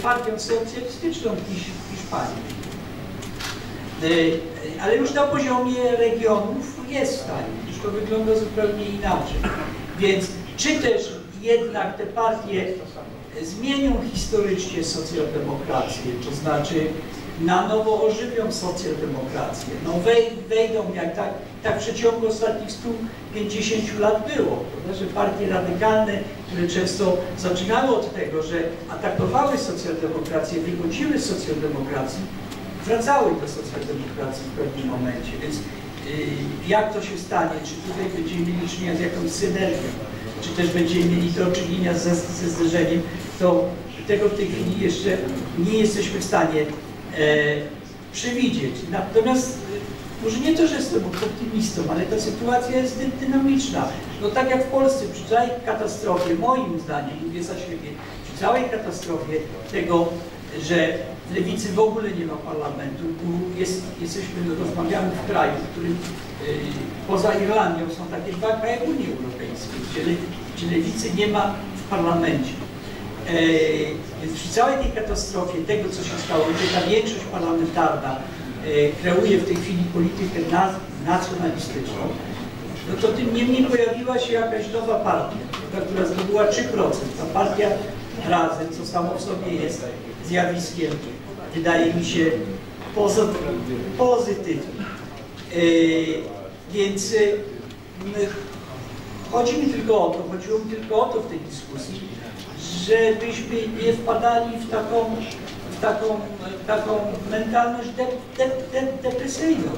I: partią socjalistyczną w Hiszpanii. Ale już na poziomie regionów jest w stanie, już to wygląda zupełnie inaczej. Więc czy też jednak te partie zmienią historycznie socjaldemokrację, to znaczy na nowo ożywią socjaldemokrację. No wejdą, jak tak, tak w przeciągu ostatnich 150 lat było, prawda, że partie radykalne, które często zaczynały od tego, że atakowały socjaldemokrację, wychodziły z socjaldemokracji, wracały do socjaldemokracji w pewnym momencie. Więc yy, jak to się stanie? Czy tutaj będziemy mieli czynienia z jakąś synergią? Czy też będziemy mieli do czynienia ze, ze zderzeniem? To tego w tej chwili jeszcze nie jesteśmy w stanie przewidzieć. Natomiast e, może nie to, że jestem optymistą, ale ta sytuacja jest dy dynamiczna. No tak jak w Polsce, przy całej katastrofie, moim zdaniem, mówię za siebie, przy całej katastrofie tego, że w lewicy w ogóle nie ma parlamentu, jest, jesteśmy, rozmawiamy w kraju, w którym e, poza Irlandią są takie dwa kraje Unii Europejskiej, gdzie, gdzie lewicy nie ma w parlamencie. E, więc przy całej tej katastrofie, tego co się stało, gdzie ta większość parlamentarna e, kreuje w tej chwili politykę na, nacjonalistyczną, no to tym niemniej pojawiła się jakaś nowa partia, która zdobyła 3%. Ta partia razem, co samo w sobie jest zjawiskiem, wydaje mi się, pozytywnym. E, więc chodzi mi tylko o to, chodziło mi tylko o to w tej dyskusji, żebyśmy nie wpadali w taką, w taką, w taką mentalność de, de, de, depresyjną,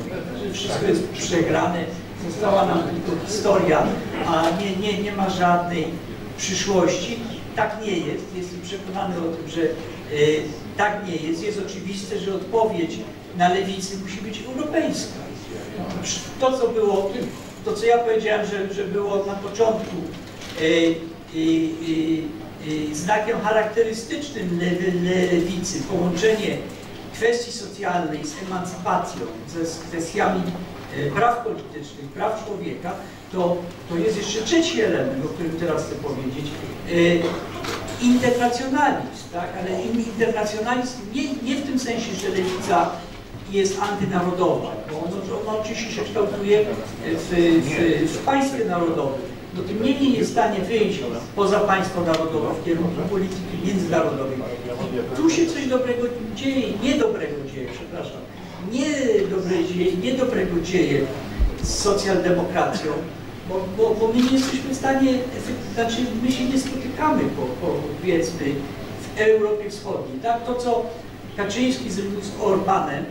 I: że wszystko jest przegrane, została nam tylko historia, a nie, nie, nie ma żadnej przyszłości. Tak nie jest. Jestem przekonany o tym, że tak nie jest. Jest oczywiste, że odpowiedź na lewicy musi być europejska. To, co było, to co ja powiedziałem, że, że było na początku znakiem charakterystycznym lewicy, połączenie kwestii socjalnej z emancypacją, ze, z kwestiami praw politycznych, praw człowieka, to, to jest jeszcze trzeci element, o którym teraz chcę powiedzieć. Internacjonalizm, tak? ale internacjonalizm nie, nie w tym sensie, że lewica jest antynarodowa, bo ona, ona oczywiście się kształtuje w, w, w państwie narodowym. Niemniej jest w stanie wyjść poza państwo narodowe w kierunku polityki międzynarodowej. Tu się coś dobrego dzieje, niedobrego dzieje, przepraszam, niedobre dzieje, niedobrego dzieje z socjaldemokracją, bo, bo, bo my nie jesteśmy w stanie, znaczy my się nie spotykamy po, po powiedzmy w Europie Wschodniej. Tak? To co Kaczyński zrobił z Orbanem,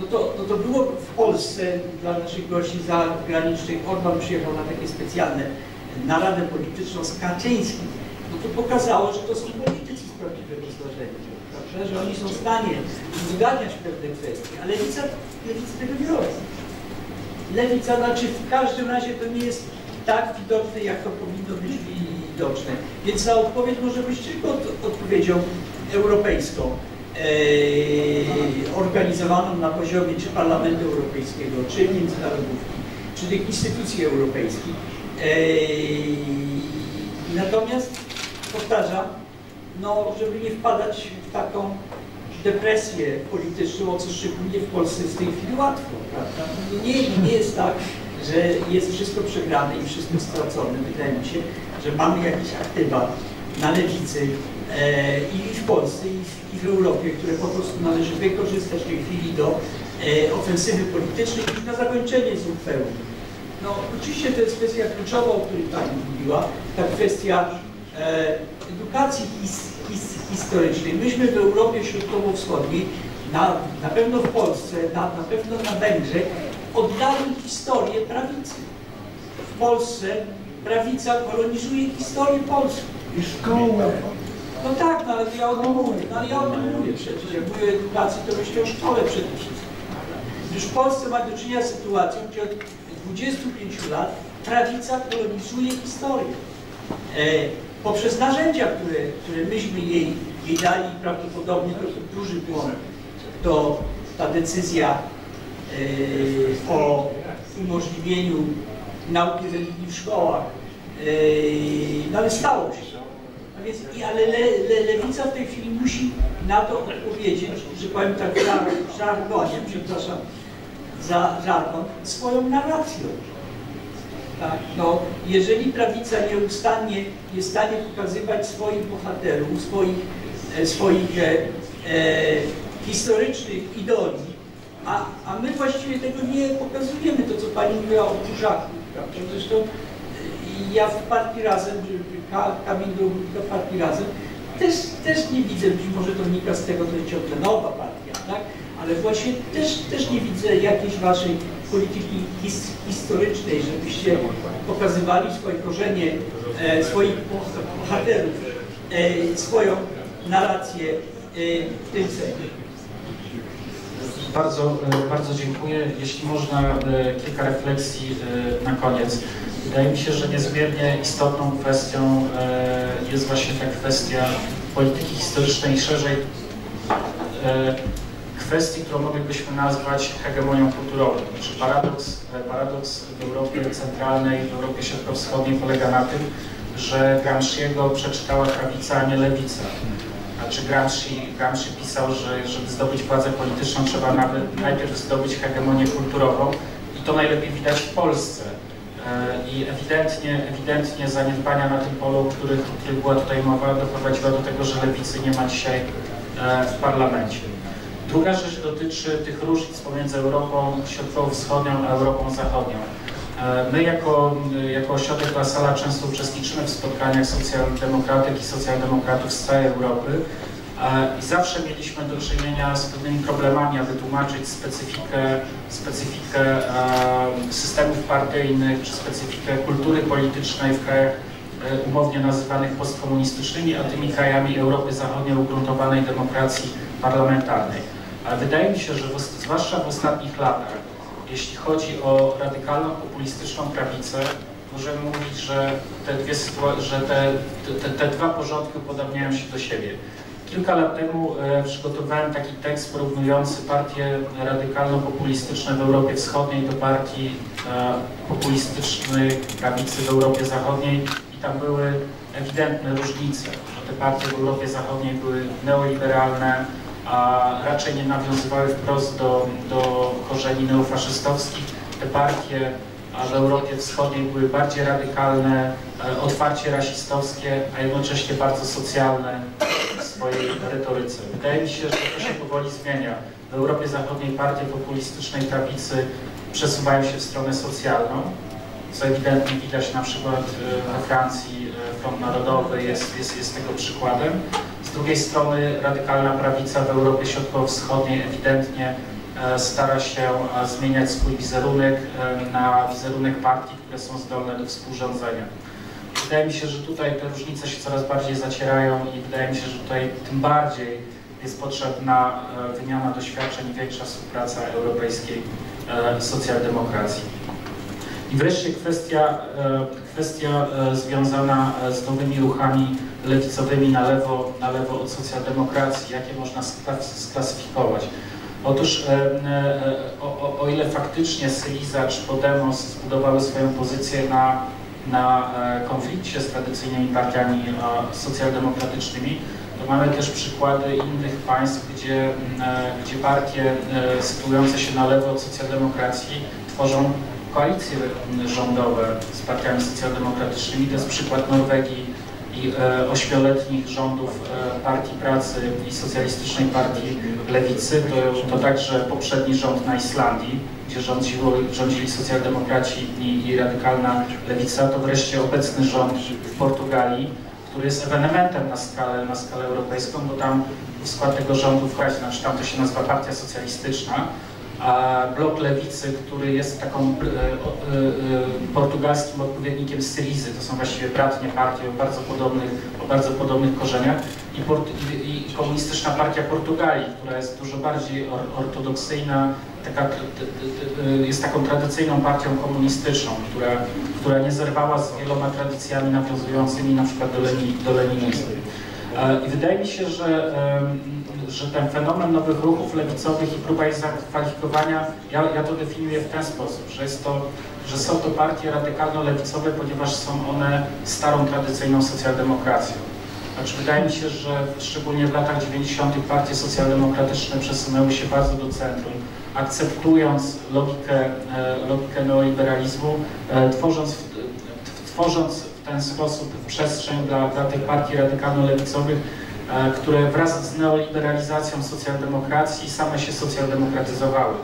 I: no to, no to było w Polsce dla naszych gości zagranicznych. Orban przyjechał na takie specjalne naradę polityczną z Kaczyńskim. No to pokazało, że to są politycy z prawdziwego zdarzenia. Że oni są w stanie uzgadniać pewne kwestie, ale lewica, lewica tego nie robi. Lewica, znaczy w każdym razie to nie jest tak widoczne, jak to powinno być widoczne. Więc ta odpowiedź może być tylko od, odpowiedzią europejską, e, organizowaną na poziomie czy Parlamentu Europejskiego, czy międzynarodówki, czy tych instytucji europejskich. Natomiast powtarzam, no, żeby nie wpadać w taką depresję polityczną, o co szczególnie w Polsce jest w tej chwili łatwo, prawda? Nie, nie jest tak, że jest wszystko przegrane i wszystko stracone. Wydaje mi się, że mamy jakieś aktywa na lewicy e, i w Polsce, i w, i w, Europie, które po prostu należy wykorzystać w tej chwili do e, ofensywy politycznej i na zakończenie zupełnie. No oczywiście to jest kwestia kluczowa, o której Pani mówiła, ta kwestia e, edukacji his, his, historycznej. Myśmy w Europie Środkowo-Wschodniej, na, na pewno w Polsce, na, na pewno na Węgrzech, oddali historię prawicy. W Polsce prawica kolonizuje historię polską.
M: I szkołę.
I: No tak, no ale ja o tym mówię, no ale ja o tym mówię przecież. Jak mówię o edukacji, to myślę o szkole przede wszystkim. Już w Polsce ma do czynienia z sytuacją, gdzie 25 lat prawica kolonizuje historię. E, poprzez narzędzia, które, które myśmy jej, jej dali, prawdopodobnie to duży błąd, to ta decyzja e, o umożliwieniu nauki religii w szkołach, e, no ale stało się. A więc, i, ale le, le, lewica w tej chwili musi na to odpowiedzieć, że powiem tak żargonie, przepraszam za żargon, swoją narracją. Tak, no, jeżeli prawica nieustannie jest w stanie pokazywać swoich bohaterów, swoich, e, swoich e, e, historycznych idoli, a, a my właściwie tego nie pokazujemy, to co Pani mówiła o Burzaku. Prawda? Zresztą e, ja w partii Razem, Kamil do partii Razem, też, też nie widzę, być może to wynika z tego, że ciągle nowa partia, tak? Ale właśnie też, też nie widzę jakiejś waszej polityki his, historycznej, żebyście pokazywali swoje korzenie, e, swoich bohaterów, e, swoją narrację e, w tym sensie.
A: Bardzo, e, bardzo dziękuję. Jeśli można e, kilka refleksji e, na koniec. Wydaje mi się, że niezmiernie istotną kwestią jest właśnie ta kwestia polityki historycznej szerzej kwestii, którą moglibyśmy nazwać hegemonią kulturową. Znaczy paradoks, paradoks w Europie Centralnej, w Europie Środkowo-Wschodniej polega na tym, że Gramsciego przeczytała prawica, a nie lewica. Znaczy Gramsci, Gramsci pisał, że żeby zdobyć władzę polityczną trzeba nawet najpierw zdobyć hegemonię kulturową i to najlepiej widać w Polsce. E, I ewidentnie, ewidentnie zaniedbania na tym polu, o których, o których była tutaj mowa, doprowadziła do tego, że lewicy nie ma dzisiaj e, w parlamencie. Druga rzecz dotyczy tych różnic pomiędzy Europą Środkowo-Wschodnią a Europą Zachodnią. E, my jako, jako ośrodek La Sala często uczestniczymy w spotkaniach socjaldemokratyk i socjaldemokratów z całej Europy e, i zawsze mieliśmy do czynienia z pewnymi problemami, aby tłumaczyć specyfikę, specyfikę e, systemów partyjnych czy specyfikę kultury politycznej w krajach umownie nazywanych postkomunistycznymi, a tymi krajami Europy Zachodniej ugruntowanej demokracji parlamentarnej. Ale wydaje mi się, że w, zwłaszcza w ostatnich latach, jeśli chodzi o radykalną populistyczną prawicę, możemy mówić, że te, dwie że te, te, te dwa porządki upodabniają się do siebie. Kilka lat temu e, przygotowałem taki tekst porównujący partie radykalno-populistyczne w Europie Wschodniej do partii e, populistycznej prawicy w Europie Zachodniej i tam były ewidentne różnice, że te partie w Europie Zachodniej były neoliberalne, a raczej nie nawiązywały wprost do, do korzeni neofaszystowskich. Te partie w Europie Wschodniej były bardziej radykalne, e, otwarcie rasistowskie, a jednocześnie bardzo socjalne w swojej retoryce. Wydaje mi się, że to się powoli zmienia. W Europie Zachodniej partie populistycznej prawicy przesuwają się w stronę socjalną, co ewidentnie widać na przykład e, we Francji, e, Front Narodowy jest, jest, jest tego przykładem. Z drugiej strony radykalna prawica w Europie Środkowo-Wschodniej ewidentnie e, stara się zmieniać swój wizerunek na wizerunek partii, które są zdolne do współrządzenia. Wydaje mi się, że tutaj te różnice się coraz bardziej zacierają i wydaje mi się, że tutaj tym bardziej jest potrzebna wymiana doświadczeń i większa współpraca europejskiej socjaldemokracji. I wreszcie kwestia, e, kwestia e, związana e, z nowymi ruchami lewicowymi na lewo, na lewo od socjaldemokracji, jakie można sklasyfikować. Otóż o, o, o ile faktycznie Syriza czy Podemos zbudowały swoją pozycję na, na konflikcie z tradycyjnymi partiami socjaldemokratycznymi, to mamy też przykłady innych państw, gdzie, gdzie partie sytuujące się na lewo od socjaldemokracji tworzą koalicje rządowe z partiami socjaldemokratycznymi. To jest przykład Norwegii i e, ośmioletnich rządów e, Partii Pracy i Socjalistycznej Partii Lewicy. To, to także poprzedni rząd na Islandii, gdzie rządziło, rządzili socjaldemokraci i, i radykalna lewica. To wreszcie obecny rząd w Portugalii, który jest ewenementem na skalę, na skalę europejską, bo tam w skład tego rządu wchodzi, znaczy tam to się nazywa Partia Socjalistyczna, a blok lewicy, który jest taką e, e, e, portugalskim odpowiednikiem Syrizy, to są właściwie bratnie partie o bardzo podobnych, o bardzo podobnych korzeniach i, i, komunistyczna partia Portugalii, która jest dużo bardziej or, ortodoksyjna, taka, jest taką tradycyjną partią komunistyczną, która, która nie zerwała z wieloma tradycjami nawiązującymi na przykład do, do leninizmu. I wydaje mi się, że że ten fenomen nowych ruchów lewicowych i próba ich zakwalifikowania, ja, ja to definiuję w ten sposób, że jest to, że są to partie radykalno-lewicowe, ponieważ są one starą, tradycyjną socjaldemokracją. Znaczy wydaje mi się, że szczególnie w latach 90. partie socjaldemokratyczne przesunęły się bardzo do centrum, akceptując logikę, e, logikę neoliberalizmu, e, tworząc, tworząc w ten sposób przestrzeń dla, dla tych partii radykalno-lewicowych, które wraz z neoliberalizacją socjaldemokracji same się socjaldemokratyzowały.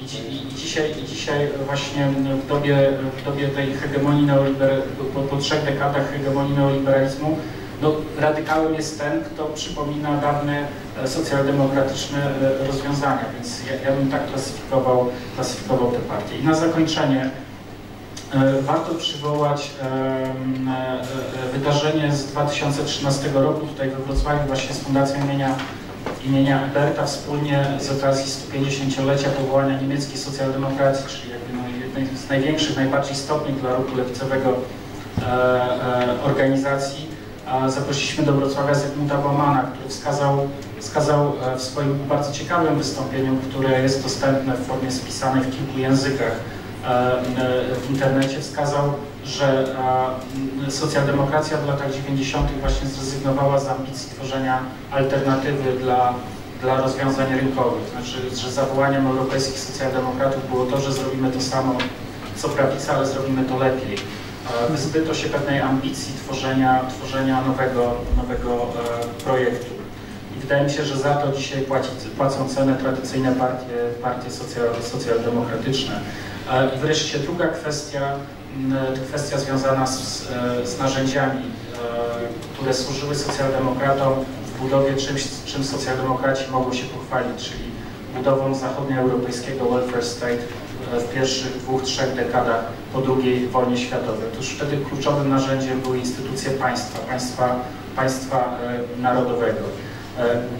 A: I, i, dzisiaj, I dzisiaj właśnie w dobie, w dobie tej hegemonii neoliberalizmu, po, po trzech dekadach hegemonii neoliberalizmu, no, radykałem jest ten, kto przypomina dawne e, socjaldemokratyczne e, rozwiązania, więc ja, ja bym tak klasyfikował, klasyfikował te partie. I na zakończenie E, warto przywołać e, e, wydarzenie z 2013 roku tutaj we Wrocławiu właśnie z Fundacją imienia, imienia Eberta wspólnie z okazji 150-lecia powołania niemieckiej socjaldemokracji, czyli jakby no jednej z największych, najbardziej istotnych dla ruchu lewicowego organizacji. Zaprosiliśmy do Wrocławia Zygmunta Baumana, który wskazał, wskazał w swoim bardzo ciekawym wystąpieniu, które jest dostępne w formie spisanej w kilku językach, w internecie wskazał, że socjaldemokracja w latach 90. właśnie zrezygnowała z ambicji tworzenia alternatywy dla, dla rozwiązań rynkowych. Znaczy, że zawołaniem europejskich socjaldemokratów było to, że zrobimy to samo co prawica, ale zrobimy to lepiej. Wyzbyto się pewnej ambicji tworzenia, tworzenia nowego, nowego e, projektu. I wydaje mi się, że za to dzisiaj płaci, płacą cenę tradycyjne partie, partie socjal, socjaldemokratyczne. I wreszcie druga kwestia, kwestia związana z, e, z narzędziami, e, które służyły socjaldemokratom w budowie czymś, czym socjaldemokraci mogą się pochwalić, czyli budową zachodnioeuropejskiego welfare state, w pierwszych dwóch, trzech dekadach po II wojnie światowej. Otóż wtedy kluczowym narzędziem były instytucje państwa, państwa, państwa narodowego.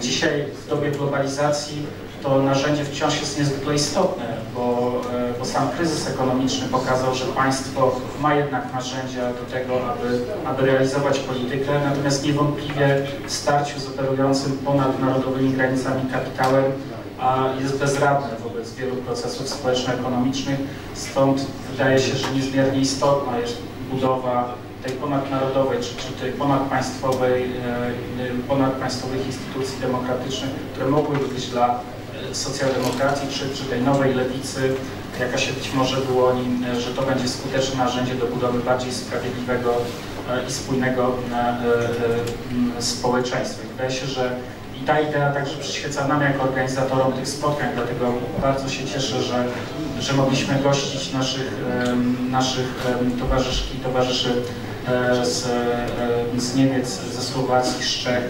A: Dzisiaj w dobie globalizacji to narzędzie wciąż jest niezwykle istotne, bo, bo sam kryzys ekonomiczny pokazał, że państwo ma jednak narzędzia do tego, aby, aby realizować politykę, natomiast niewątpliwie w starciu z operującym ponad narodowymi granicami kapitałem a jest bezradne wobec wielu procesów społeczno-ekonomicznych, stąd wydaje się, że niezmiernie istotna jest budowa tej ponadnarodowej czy, czy tej ponadpaństwowej, ponadpaństwowych instytucji demokratycznych, które mogłyby być dla socjaldemokracji czy, czy tej nowej lewicy, jaka się być może wyłoni, że to będzie skuteczne narzędzie do budowy bardziej sprawiedliwego i spójnego społeczeństwa. I wydaje się, że i ta idea także przyświeca nam jako organizatorom tych spotkań, dlatego bardzo się cieszę, że, że mogliśmy gościć naszych, naszych towarzyszki i towarzyszy z, z Niemiec, ze Słowacji, z Czech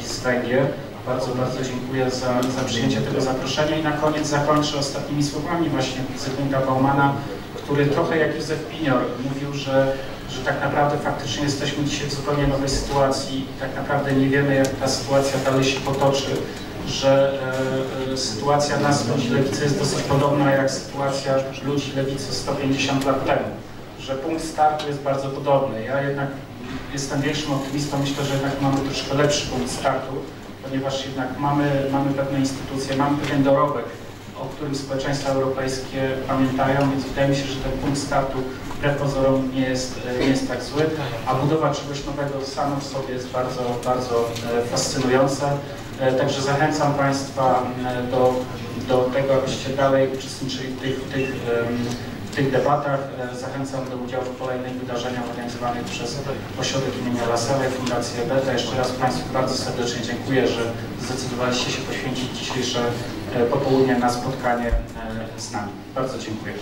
A: i z Węgier. Bardzo, bardzo dziękuję za, za przyjęcie tego zaproszenia i na koniec zakończę ostatnimi słowami właśnie Zygmunta Baumana, który trochę jak Józef Pinior mówił, że, że tak naprawdę faktycznie jesteśmy dzisiaj w zupełnie nowej sytuacji i tak naprawdę nie wiemy, jak ta sytuacja dalej się potoczy, że e, e sytuacja nas, ludzi lewicy, jest dosyć podobna jak sytuacja ludzi lewicy 150 lat temu, że punkt startu jest bardzo podobny. Ja jednak jestem większym optymistą, myślę, że jednak mamy troszkę lepszy punkt startu, ponieważ jednak mamy, mamy pewne instytucje, mamy pewien dorobek, o którym społeczeństwa europejskie pamiętają, więc wydaje mi się, że ten punkt startu wbrew pozorom nie jest, nie jest tak zły, a budowa czegoś nowego samo w sobie jest bardzo, bardzo e, fascynująca. E, także zachęcam Państwa e, do, do tego, abyście dalej uczestniczyli w tych, w tych debatach. E, zachęcam do udziału w kolejnych wydarzeniach organizowanych przez Ośrodek imienia Lasera i Fundację Beta. Jeszcze raz Państwu bardzo serdecznie dziękuję, że zdecydowaliście się poświęcić dzisiejsze e, popołudnie na spotkanie e, z nami. Bardzo dziękuję.